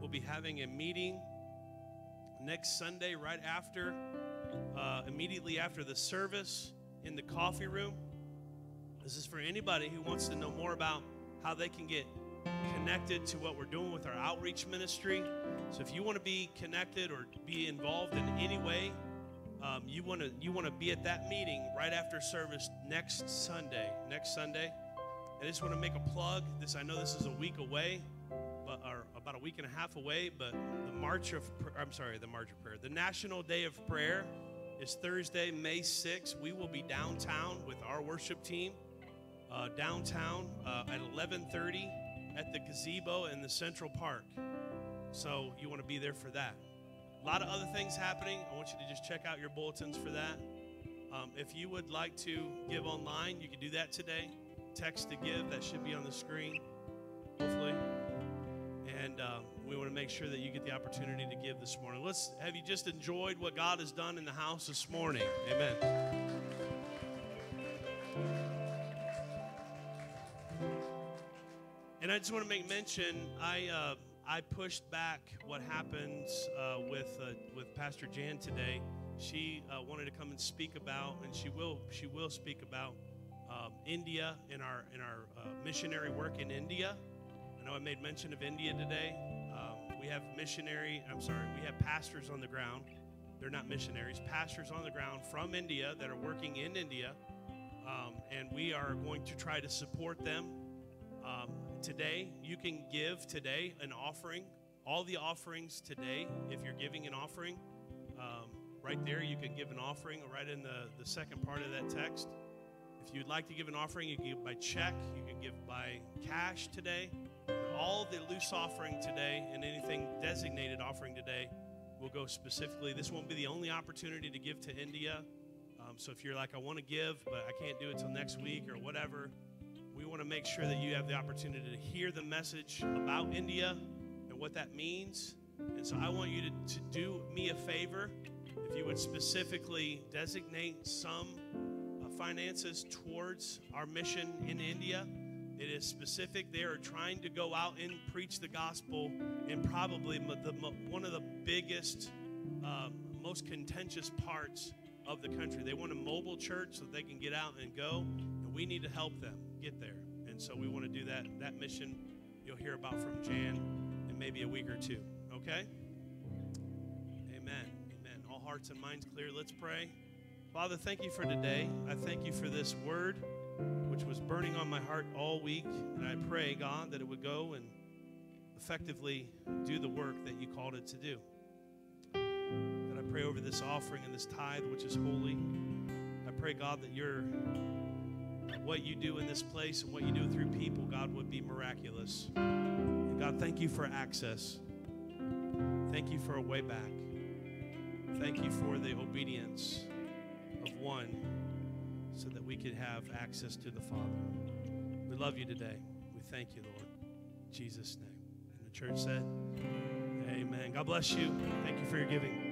will be having a meeting next Sunday, right after, uh, immediately after the service in the coffee room. This is for anybody who wants to know more about how they can get connected to what we're doing with our outreach ministry. So if you want to be connected or be involved in any way, um, you want to you want to be at that meeting right after service next Sunday. Next Sunday, I just want to make a plug. This I know this is a week away, but or about a week and a half away. But the March of I'm sorry, the March of Prayer, the National Day of Prayer is Thursday, May 6th. We will be downtown with our worship team, uh, downtown uh, at 11:30 at the gazebo in the Central Park. So you want to be there for that. A lot of other things happening. I want you to just check out your bulletins for that. Um, if you would like to give online, you can do that today. Text to give, that should be on the screen, hopefully. And uh, we want to make sure that you get the opportunity to give this morning. Let's have you just enjoyed what God has done in the house this morning. Amen. And I just want to make mention, I uh, I pushed back what happens uh, with uh, with Pastor Jan today. She uh, wanted to come and speak about, and she will she will speak about um, India in our in our uh, missionary work in India. I know I made mention of India today. Um, we have missionary. I'm sorry, we have pastors on the ground. They're not missionaries. Pastors on the ground from India that are working in India. Um, and we are going to try to support them. Today, you can give today an offering. All the offerings today, if you're giving an offering, um, right there, you can give an offering right in the, the second part of that text. If you'd like to give an offering, you can give by check, you can give by cash today. All the loose offering today and anything designated offering today will go specifically. This won't be the only opportunity to give to India. Um, so if you're like, I want to give, but I can't do it till next week or whatever, we want to make sure that you have the opportunity to hear the message about India and what that means. And so I want you to, to do me a favor. If you would specifically designate some uh, finances towards our mission in India, it is specific. They are trying to go out and preach the gospel in probably the, one of the biggest, um, most contentious parts of the country. They want a mobile church so they can get out and go, we need to help them get there. And so we want to do that. That mission you'll hear about from Jan in maybe a week or two. Okay? Amen. Amen. All hearts and minds clear. Let's pray. Father, thank you for today. I thank you for this word, which was burning on my heart all week. And I pray, God, that it would go and effectively do the work that you called it to do. God, I pray over this offering and this tithe, which is holy. I pray, God, that your what you do in this place and what you do through people, God, would be miraculous. And God, thank you for access. Thank you for a way back. Thank you for the obedience of one so that we could have access to the Father. We love you today. We thank you, Lord. In Jesus' name. And the church said, Amen. God bless you. Thank you for your giving.